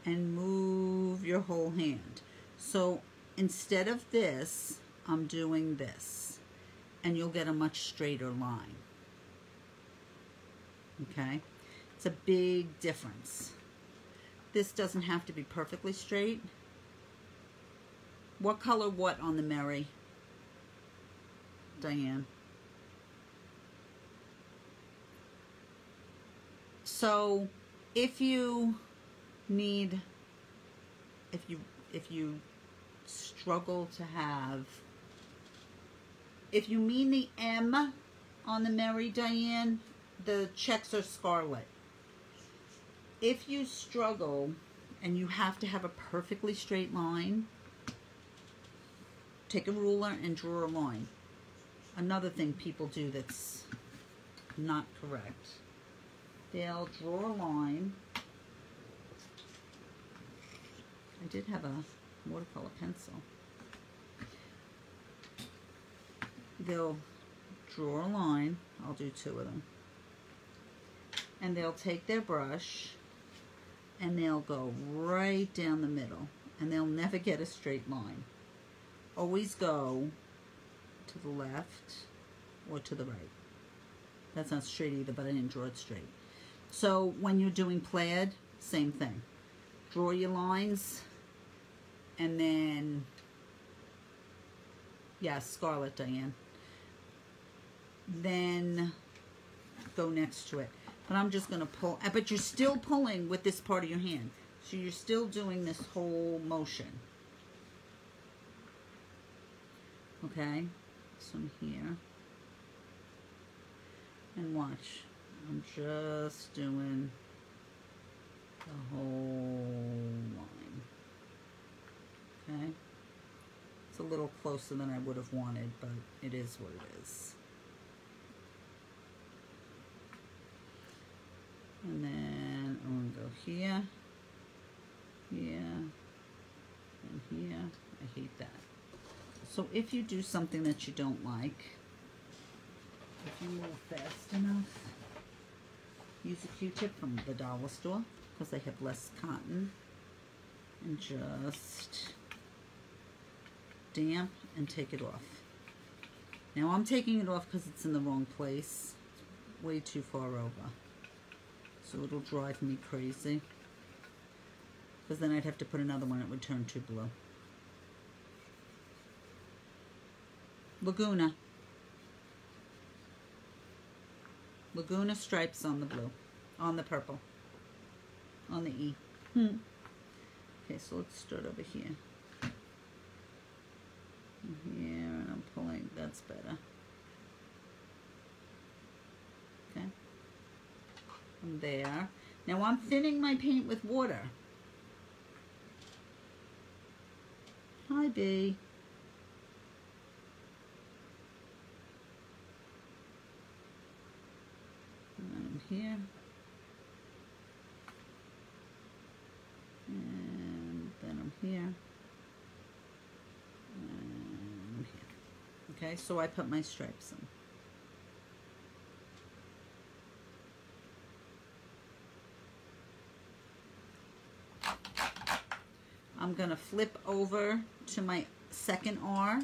and move your whole hand. So instead of this, I'm doing this and you'll get a much straighter line. Okay, it's a big difference. This doesn't have to be perfectly straight. What color what on the Merry? Diane. So if you need, if you, if you struggle to have, if you mean the M on the Merry Diane, the checks are scarlet. If you struggle and you have to have a perfectly straight line, take a ruler and draw a line. Another thing people do that's not correct. they'll draw a line. I did have a watercolor pencil. They'll draw a line. I'll do two of them. And they'll take their brush and they'll go right down the middle and they'll never get a straight line. Always go to the left or to the right. That's not straight either, but I didn't draw it straight. So when you're doing plaid, same thing. Draw your lines and then, yeah, Scarlet Diane. Then go next to it. But I'm just going to pull, but you're still pulling with this part of your hand. So you're still doing this whole motion. Okay, so I'm here. And watch, I'm just doing the whole line. Okay, it's a little closer than I would have wanted, but it is what it is. And then I'm to go here, here, and here. I hate that. So if you do something that you don't like, if you move fast enough, use a Q-tip from the dollar store because they have less cotton and just damp and take it off. Now I'm taking it off because it's in the wrong place. Way too far over. So it'll drive me crazy. Because then I'd have to put another one, it would turn too blue. Laguna. Laguna stripes on the blue. On the purple. On the E. Hmm. Okay, so let's start over here. Here, and I'm pulling, that's better. Okay. There. Now I'm thinning my paint with water. Hi, B. And here. And then I'm here. And I'm here. Okay, so I put my stripes in. Going to flip over to my second R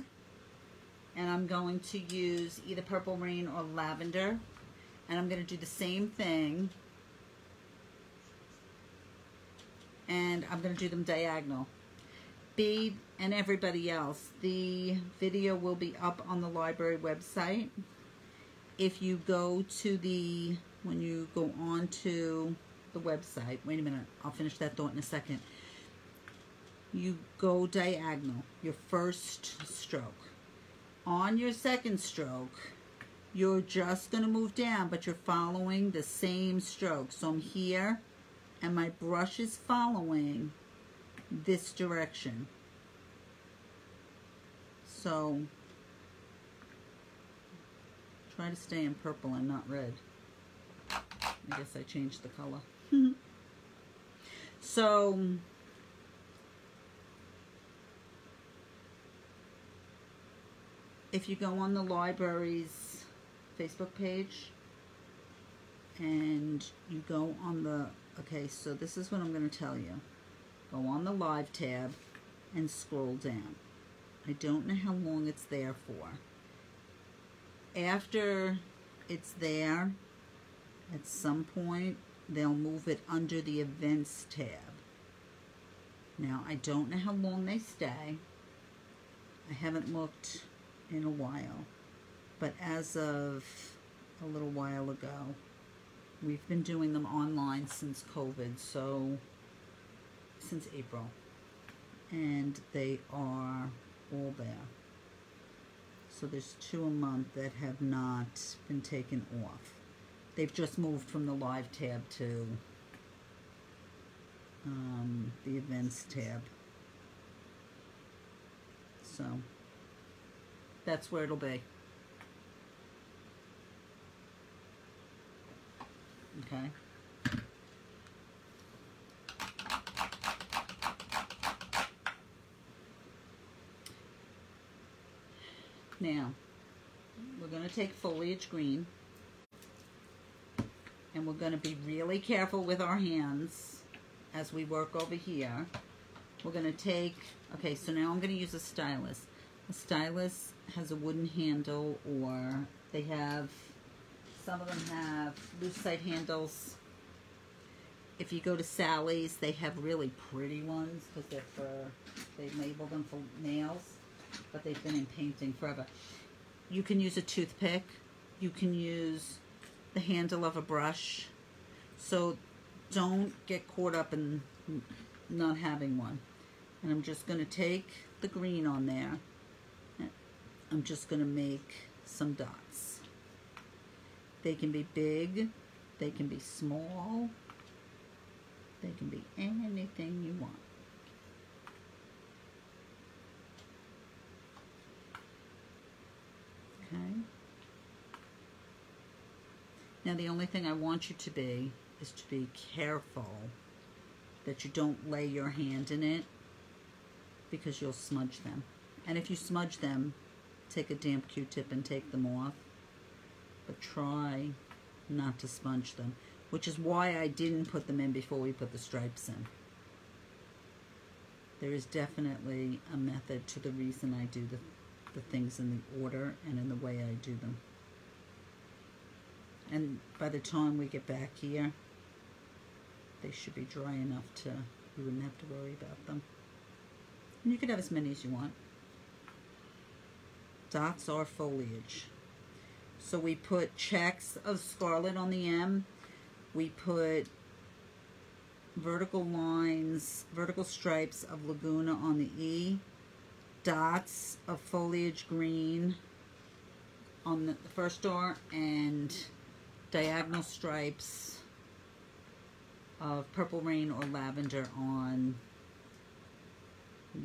and I'm going to use either Purple Rain or Lavender and I'm going to do the same thing and I'm going to do them diagonal. B and everybody else, the video will be up on the library website. If you go to the, when you go on to the website, wait a minute, I'll finish that thought in a second you go diagonal, your first stroke. On your second stroke, you're just going to move down, but you're following the same stroke. So I'm here, and my brush is following this direction. So try to stay in purple and not red. I guess I changed the color. (laughs) so if you go on the library's Facebook page and you go on the, okay, so this is what I'm going to tell you. Go on the live tab and scroll down. I don't know how long it's there for. After it's there, at some point, they'll move it under the events tab. Now, I don't know how long they stay. I haven't looked in a while. But as of a little while ago, we've been doing them online since COVID, so since April. And they are all there. So there's two a month that have not been taken off. They've just moved from the live tab to um, the events tab. So that's where it'll be. Okay. Now, we're going to take foliage green and we're going to be really careful with our hands as we work over here. We're going to take, okay, so now I'm going to use a stylus. A stylus has a wooden handle or they have, some of them have lucite handles. If you go to Sally's, they have really pretty ones because they're for, they label them for nails, but they've been in painting forever. You can use a toothpick. You can use the handle of a brush. So don't get caught up in not having one. And I'm just going to take the green on there. I'm just going to make some dots. They can be big, they can be small, they can be anything you want. Okay. Now the only thing I want you to be is to be careful that you don't lay your hand in it because you'll smudge them. And if you smudge them, take a damp Q-tip and take them off. But try not to sponge them, which is why I didn't put them in before we put the stripes in. There is definitely a method to the reason I do the, the things in the order and in the way I do them. And by the time we get back here, they should be dry enough to, you wouldn't have to worry about them. And you could have as many as you want. Dots are foliage. So we put checks of scarlet on the M. We put vertical lines, vertical stripes of Laguna on the E. Dots of foliage green on the first door and diagonal stripes of purple rain or lavender on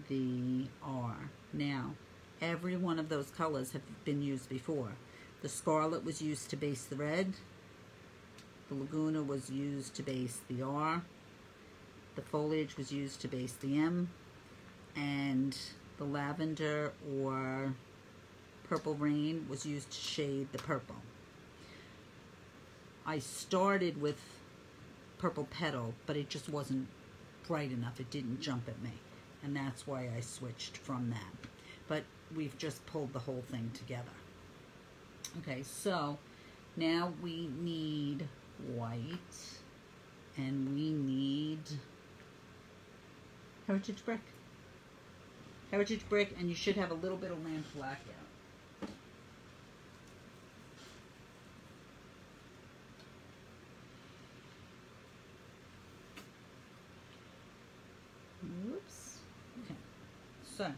the R. Now, every one of those colors have been used before. The scarlet was used to base the red. The Laguna was used to base the R. The foliage was used to base the M. And the lavender or purple rain was used to shade the purple. I started with purple petal, but it just wasn't bright enough. It didn't jump at me. And that's why I switched from that. But we've just pulled the whole thing together. Okay, so now we need white and we need heritage brick. Heritage brick and you should have a little bit of lamp black out. Whoops. Okay. So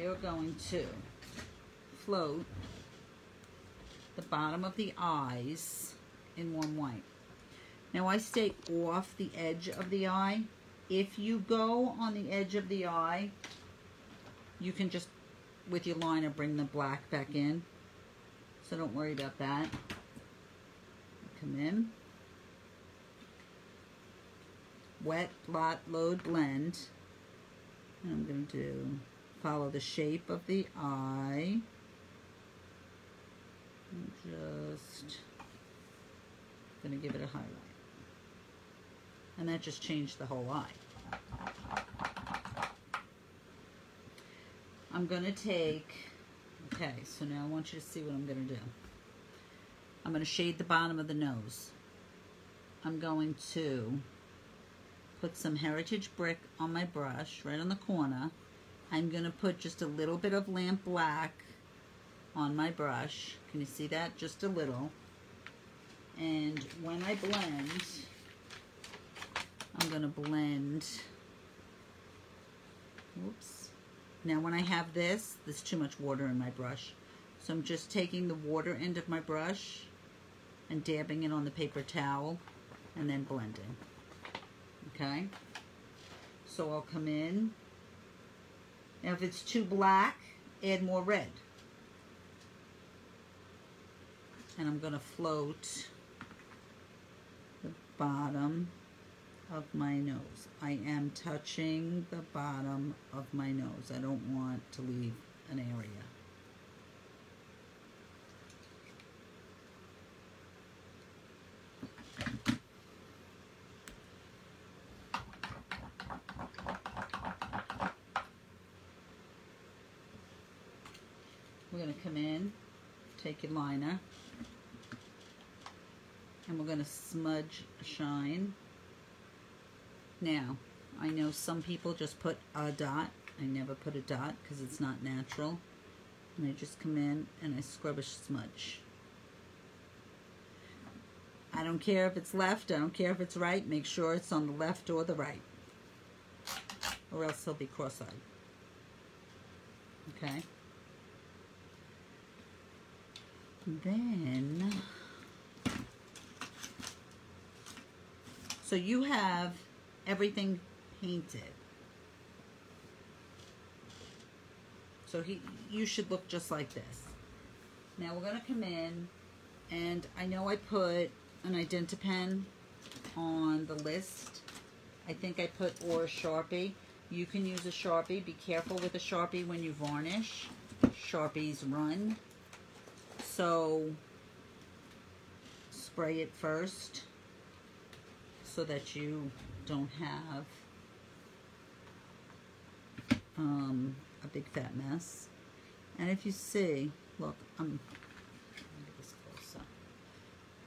we are going to float the bottom of the eyes in warm white. Now I stay off the edge of the eye. If you go on the edge of the eye, you can just, with your liner, bring the black back in. So don't worry about that. Come in. Wet, blot, load, blend. And I'm going to do follow the shape of the eye. I'm just going to give it a highlight. And that just changed the whole eye. I'm going to take, okay, so now I want you to see what I'm going to do. I'm going to shade the bottom of the nose. I'm going to put some Heritage Brick on my brush, right on the corner. I'm going to put just a little bit of lamp black on my brush. Can you see that? Just a little. And when I blend, I'm going to blend, Oops. Now when I have this, there's too much water in my brush. So I'm just taking the water end of my brush and dabbing it on the paper towel and then blending. Okay? So I'll come in now if it's too black, add more red. And I'm going to float the bottom of my nose. I am touching the bottom of my nose. I don't want to leave an area. Come in, take your liner, and we're going to smudge shine. Now, I know some people just put a dot. I never put a dot because it's not natural. And I just come in and I scrub a smudge. I don't care if it's left, I don't care if it's right. Make sure it's on the left or the right. Or else he'll be cross-eyed. Okay? Then, so you have everything painted. So he, you should look just like this. Now we're gonna come in, and I know I put an Identipen on the list. I think I put or a Sharpie. You can use a Sharpie. Be careful with a Sharpie when you varnish. Sharpies run. So spray it first so that you don't have um, a big fat mess. And if you see, look, I'm,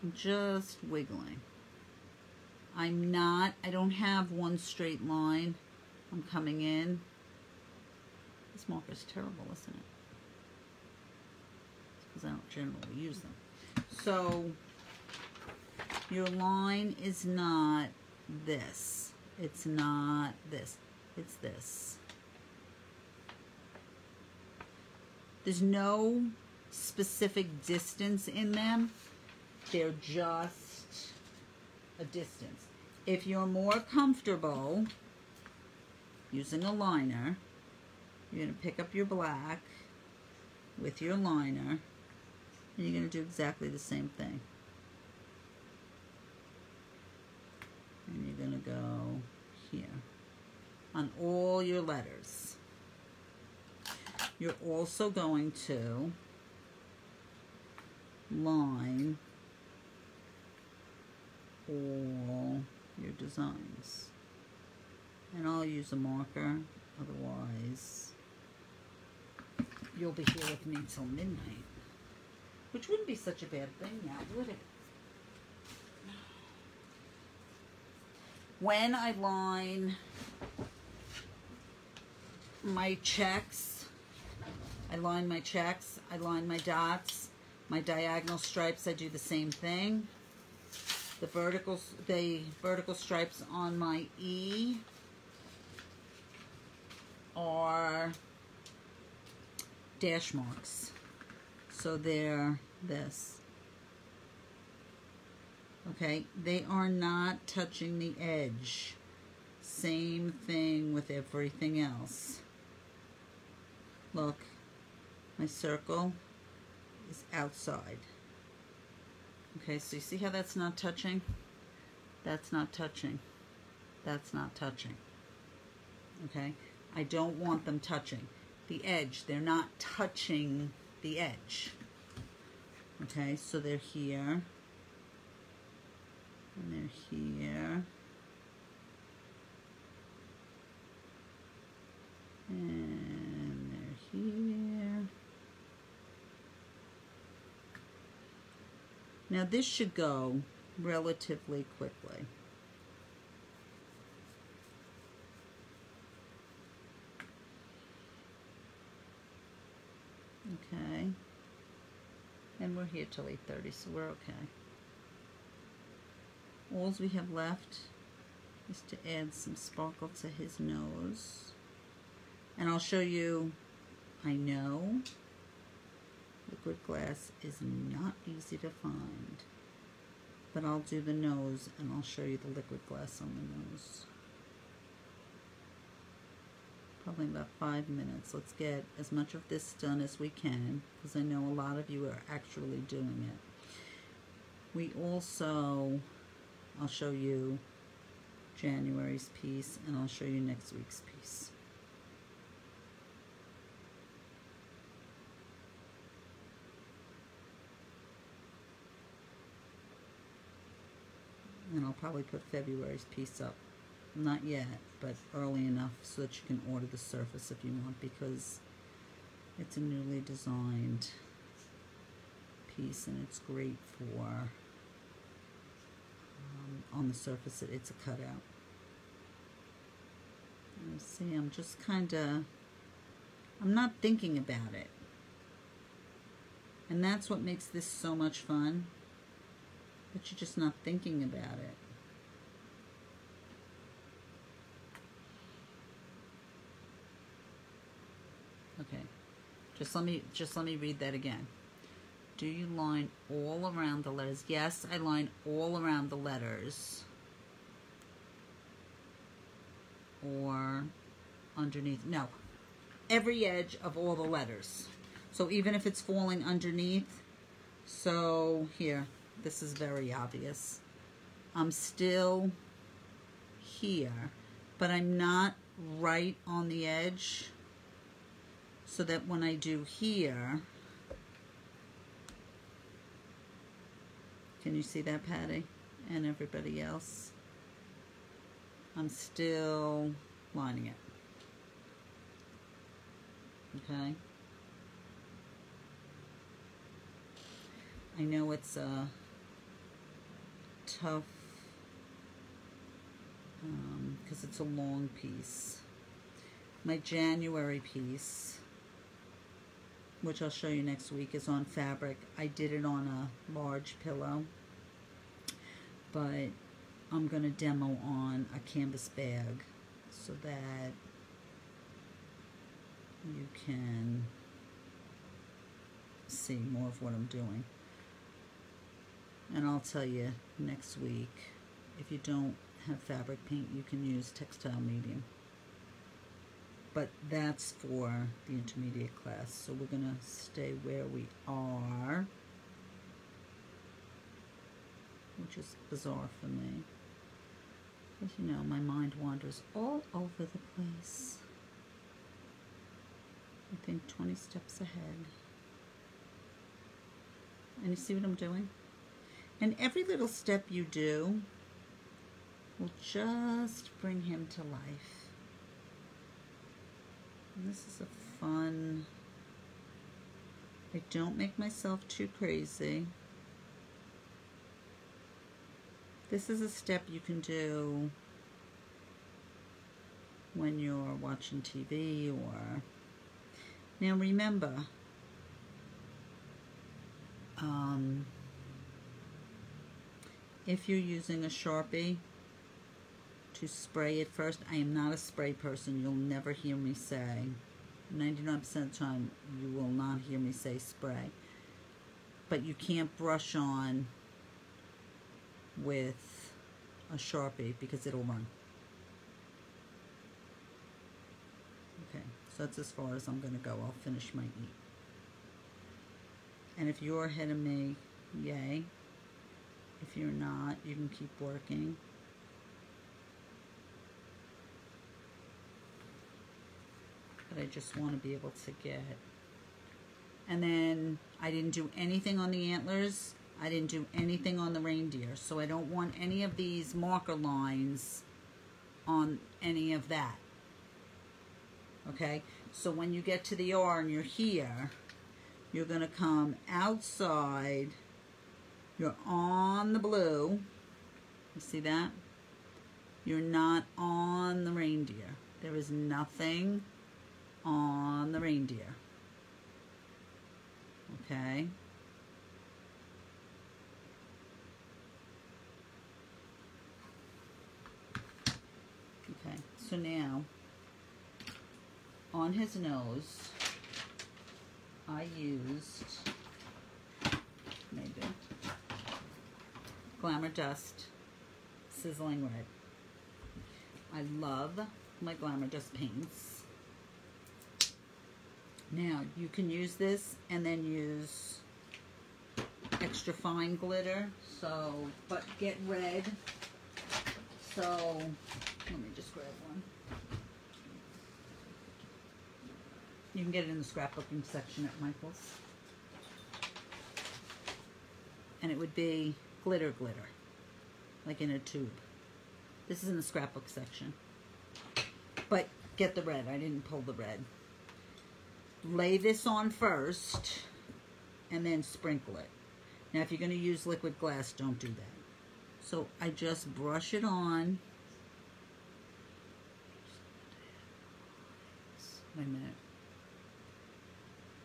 I'm just wiggling. I'm not, I don't have one straight line. I'm coming in. This marker's terrible, isn't it? Because I don't generally use them. So your line is not this. It's not this. It's this. There's no specific distance in them. They're just a distance. If you're more comfortable using a liner, you're going to pick up your black with your liner and you're going to do exactly the same thing. And you're going to go here on all your letters. You're also going to line all your designs. And I'll use a marker, otherwise you'll be here with me till midnight. Which wouldn't be such a bad thing now, would it? When I line my checks, I line my checks, I line my dots, my diagonal stripes, I do the same thing. The vertical, the vertical stripes on my E are dash marks. So they're this. Okay, they are not touching the edge. Same thing with everything else. Look, my circle is outside. Okay, so you see how that's not touching? That's not touching. That's not touching. Okay, I don't want them touching. The edge, they're not touching the edge. Okay, so they're here. And they're here. And they're here. Now this should go relatively quickly. Okay. And we're here till 8.30, so we're okay. All we have left is to add some sparkle to his nose. And I'll show you, I know, liquid glass is not easy to find. But I'll do the nose and I'll show you the liquid glass on the nose probably about five minutes. Let's get as much of this done as we can because I know a lot of you are actually doing it. We also, I'll show you January's piece, and I'll show you next week's piece. And I'll probably put February's piece up. Not yet, but early enough so that you can order the surface if you want because it's a newly designed piece and it's great for um, on the surface it, it's a cutout. You see, I'm just kind of, I'm not thinking about it. And that's what makes this so much fun. But you're just not thinking about it. Okay. Just let me just let me read that again. Do you line all around the letters? Yes, I line all around the letters. Or underneath. No. Every edge of all the letters. So even if it's falling underneath. So here, this is very obvious. I'm still here, but I'm not right on the edge so that when I do here, can you see that, Patty? And everybody else? I'm still lining it. Okay. I know it's a tough because um, it's a long piece. My January piece which I'll show you next week, is on fabric. I did it on a large pillow, but I'm going to demo on a canvas bag so that you can see more of what I'm doing. And I'll tell you next week, if you don't have fabric paint, you can use textile medium but that's for the intermediate class. So we're going to stay where we are, which is bizarre for me. Because, you know, my mind wanders all over the place. I think 20 steps ahead. And you see what I'm doing? And every little step you do will just bring him to life. This is a fun, I don't make myself too crazy. This is a step you can do when you're watching TV or now remember um, if you're using a Sharpie to spray it first. I am not a spray person. You'll never hear me say. 99% of the time, you will not hear me say spray. But you can't brush on with a Sharpie because it'll run. Okay, so that's as far as I'm going to go. I'll finish my E. And if you're ahead of me, yay. If you're not, you can keep working. That I just want to be able to get. And then I didn't do anything on the antlers. I didn't do anything on the reindeer. So I don't want any of these marker lines on any of that. Okay? So when you get to the R and you're here, you're going to come outside. You're on the blue. You see that? You're not on the reindeer. There is nothing on the reindeer. Okay. Okay, so now on his nose, I used maybe Glamour Dust Sizzling Red. I love my Glamour Dust paints. Now, you can use this and then use extra fine glitter. So, but get red So, let me just grab one. You can get it in the scrapbooking section at Michael's. And it would be glitter glitter, like in a tube. This is in the scrapbook section. But get the red. I didn't pull the red. Lay this on first and then sprinkle it. Now, if you're going to use liquid glass, don't do that. So I just brush it on. Wait a minute.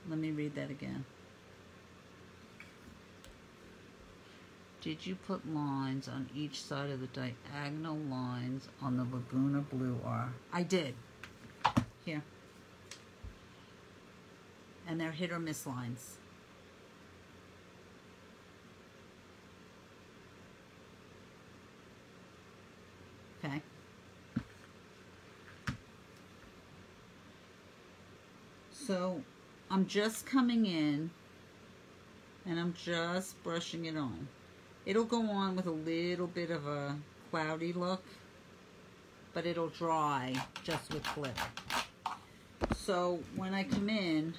Let me read that again. Did you put lines on each side of the diagonal lines on the Laguna Blue R? I did. Here. And they're hit or miss lines. Okay. So I'm just coming in and I'm just brushing it on. It'll go on with a little bit of a cloudy look, but it'll dry just with glitter. So when I come in,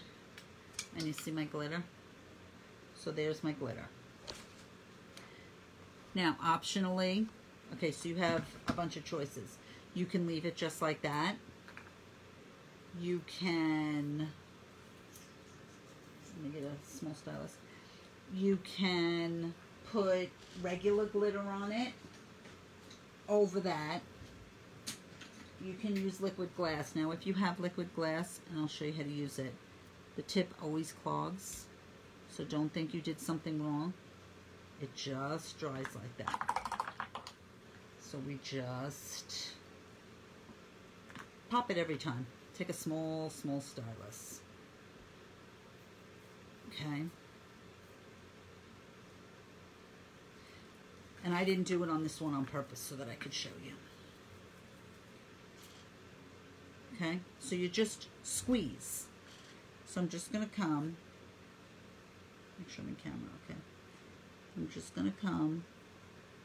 and you see my glitter, so there's my glitter. Now, optionally, okay, so you have a bunch of choices. You can leave it just like that. You can, let me get a small stylus. You can put regular glitter on it over that. You can use liquid glass. Now, if you have liquid glass, and I'll show you how to use it, the tip always clogs. So don't think you did something wrong. It just dries like that. So we just pop it every time. Take a small, small stylus. Okay. And I didn't do it on this one on purpose so that I could show you. Okay, so you just squeeze. So I'm just going to come. Make sure in camera, okay. I'm just going to come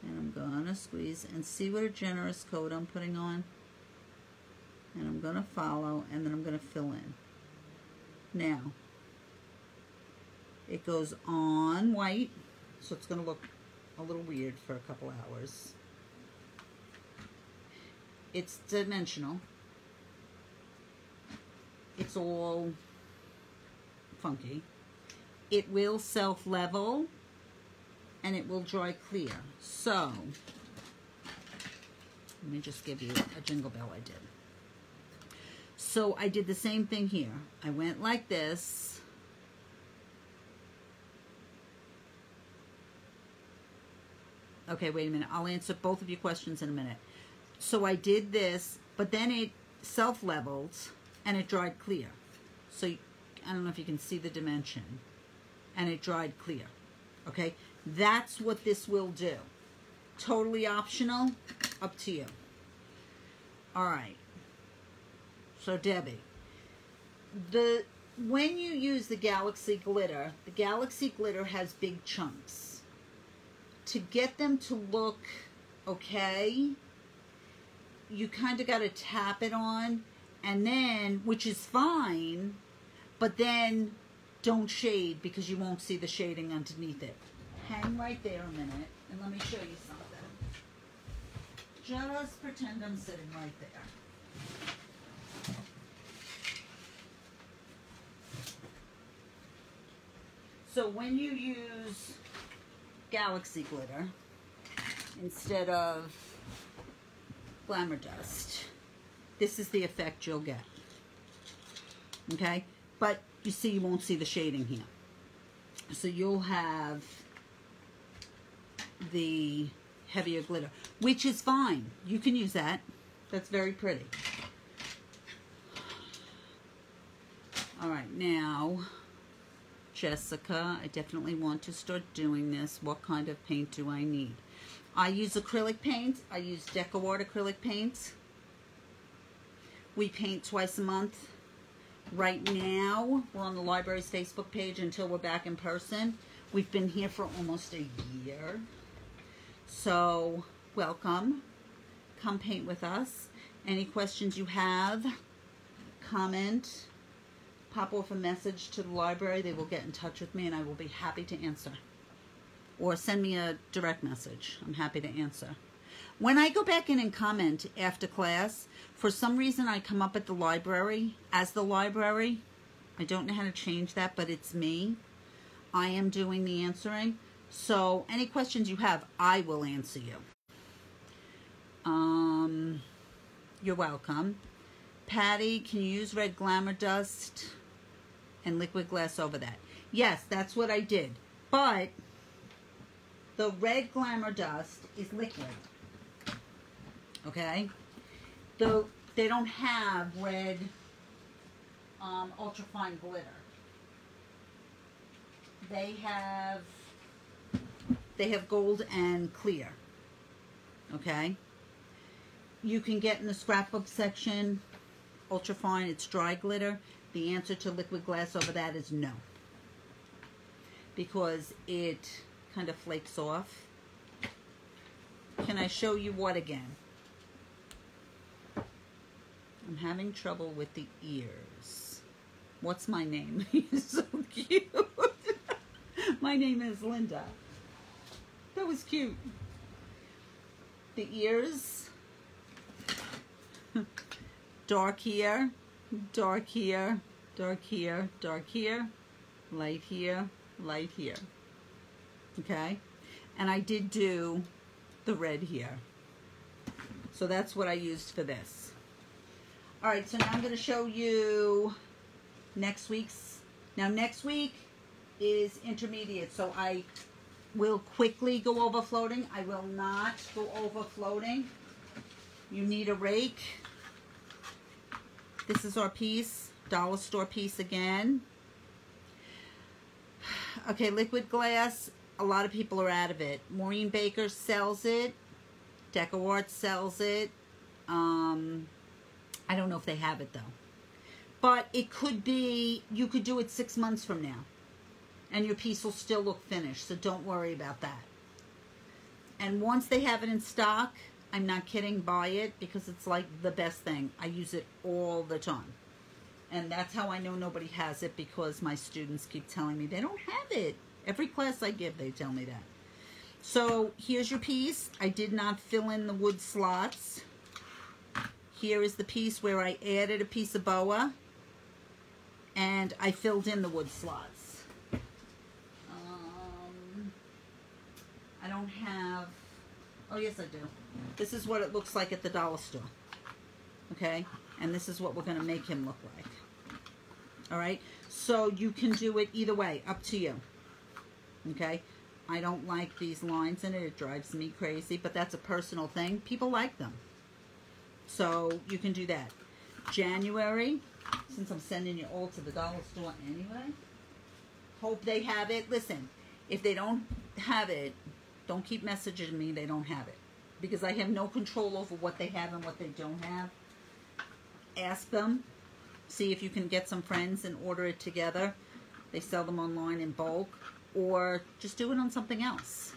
and I'm going to squeeze and see what a generous coat I'm putting on. And I'm going to follow and then I'm going to fill in. Now, it goes on white, so it's going to look a little weird for a couple hours. It's dimensional. It's all funky. It will self-level and it will dry clear. So, let me just give you a jingle bell I did. So I did the same thing here. I went like this Okay, wait a minute. I'll answer both of your questions in a minute. So I did this, but then it self-leveled and it dried clear. So you, I don't know if you can see the dimension. And it dried clear. Okay, that's what this will do. Totally optional, up to you. All right. So Debbie, the when you use the Galaxy Glitter, the Galaxy Glitter has big chunks to get them to look okay, you kind of got to tap it on and then, which is fine, but then don't shade because you won't see the shading underneath it. Hang right there a minute and let me show you something. Just pretend I'm sitting right there. So when you use Galaxy glitter instead of Glamour Dust. This is the effect you'll get. Okay? But you see, you won't see the shading here. So you'll have the heavier glitter, which is fine. You can use that. That's very pretty. All right, now Jessica, I definitely want to start doing this. What kind of paint do I need? I use acrylic paint. I use DecoArt acrylic paints. We paint twice a month. Right now, we're on the library's Facebook page until we're back in person. We've been here for almost a year. So, welcome. come paint with us. Any questions you have, comment, pop off a message to the library. They will get in touch with me and I will be happy to answer. Or send me a direct message. I'm happy to answer. When I go back in and comment after class, for some reason I come up at the library as the library. I don't know how to change that, but it's me. I am doing the answering. So any questions you have, I will answer you. Um, you're welcome. Patty, can you use red glamour dust and liquid glass over that? Yes, that's what I did. But the red glamour dust is liquid. Okay? Though they don't have red um, ultrafine glitter. They have they have gold and clear. Okay? You can get in the scrapbook section ultrafine, it's dry glitter. The answer to liquid glass over that is no. Because it kind of flakes off. Can I show you what again? I'm having trouble with the ears. What's my name? (laughs) He's so cute. (laughs) my name is Linda. That was cute. The ears. (laughs) dark here, dark here, dark here, dark here, light here, light here. Okay? And I did do the red here. So that's what I used for this. All right, so now I'm going to show you next week's. Now, next week is intermediate, so I will quickly go over floating. I will not go over floating. You need a rake. This is our piece, dollar store piece again. (sighs) Okay, liquid glass, a lot of people are out of it. Maureen Baker sells it. DecoArt sells it. Um, I don't know if they have it though. But it could be, you could do it six months from now. And your piece will still look finished. So don't worry about that. And once they have it in stock, I'm not kidding, buy it because it's like the best thing. I use it all the time. And that's how I know nobody has it because my students keep telling me they don't have it. Every class I give, they tell me that. So here's your piece. I did not fill in the wood slots. Here is the piece where I added a piece of boa and I filled in the wood slots. Um, I don't have, oh yes I do. This is what it looks like at the dollar store. Okay, and this is what we're going to make him look like. All right, so you can do it either way, up to you. Okay, I don't like these lines in it. It drives me crazy, but that's a personal thing. People like them. So you can do that. January, since I'm sending you all to the dollar store anyway, hope they have it. Listen, if they don't have it, don't keep messaging me they don't have it. Because I have no control over what they have and what they don't have. Ask them. See if you can get some friends and order it together. They sell them online in bulk. Or just do it on something else.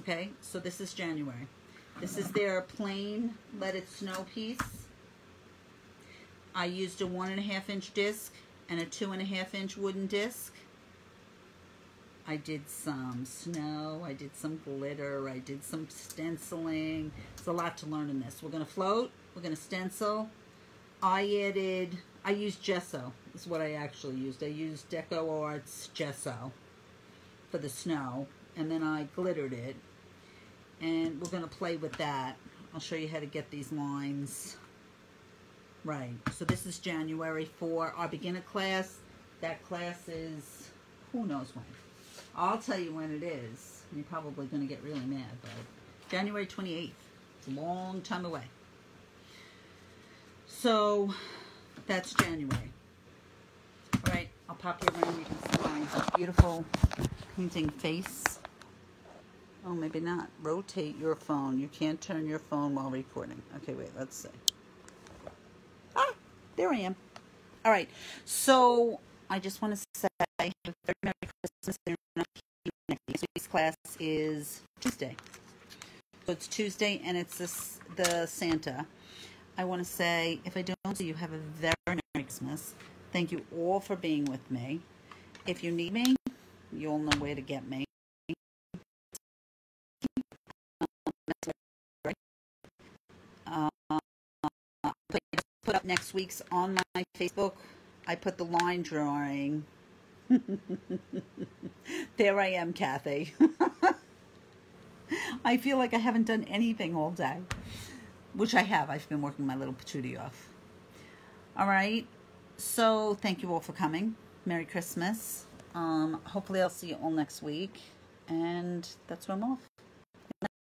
Okay, so this is January. This is their plain Let It Snow piece. I used a one and a half inch disc and a two and a half inch wooden disc. I did some snow, I did some glitter, I did some stenciling. There's a lot to learn in this. We're going to float, we're going to stencil. I added, I used gesso, is what I actually used. I used Deco Arts gesso for the snow, and then I glittered it and we're going to play with that. I'll show you how to get these lines right. So this is January for our beginner class. That class is, who knows when. I'll tell you when it is. You're probably going to get really mad, but January 28th. It's a long time away. So that's January. All right, I'll pop you around. You can see my beautiful painting face. Oh, maybe not. Rotate your phone. You can't turn your phone while recording. Okay, wait, let's see. Ah, there I am. All right, so I just want to say Merry Christmas. Next week's class is Tuesday. So it's Tuesday and it's this, the Santa. I want to say, if I don't see you, have a very Merry Christmas. Thank you all for being with me. If you need me, you'll know where to get me. Uh, put up next week's on my Facebook. I put the line drawing. (laughs) there I am, Kathy. (laughs) I feel like I haven't done anything all day, which I have. I've been working my little patootie off. All right. So thank you all for coming. Merry Christmas. Um, hopefully I'll see you all next week. And that's where I'm off.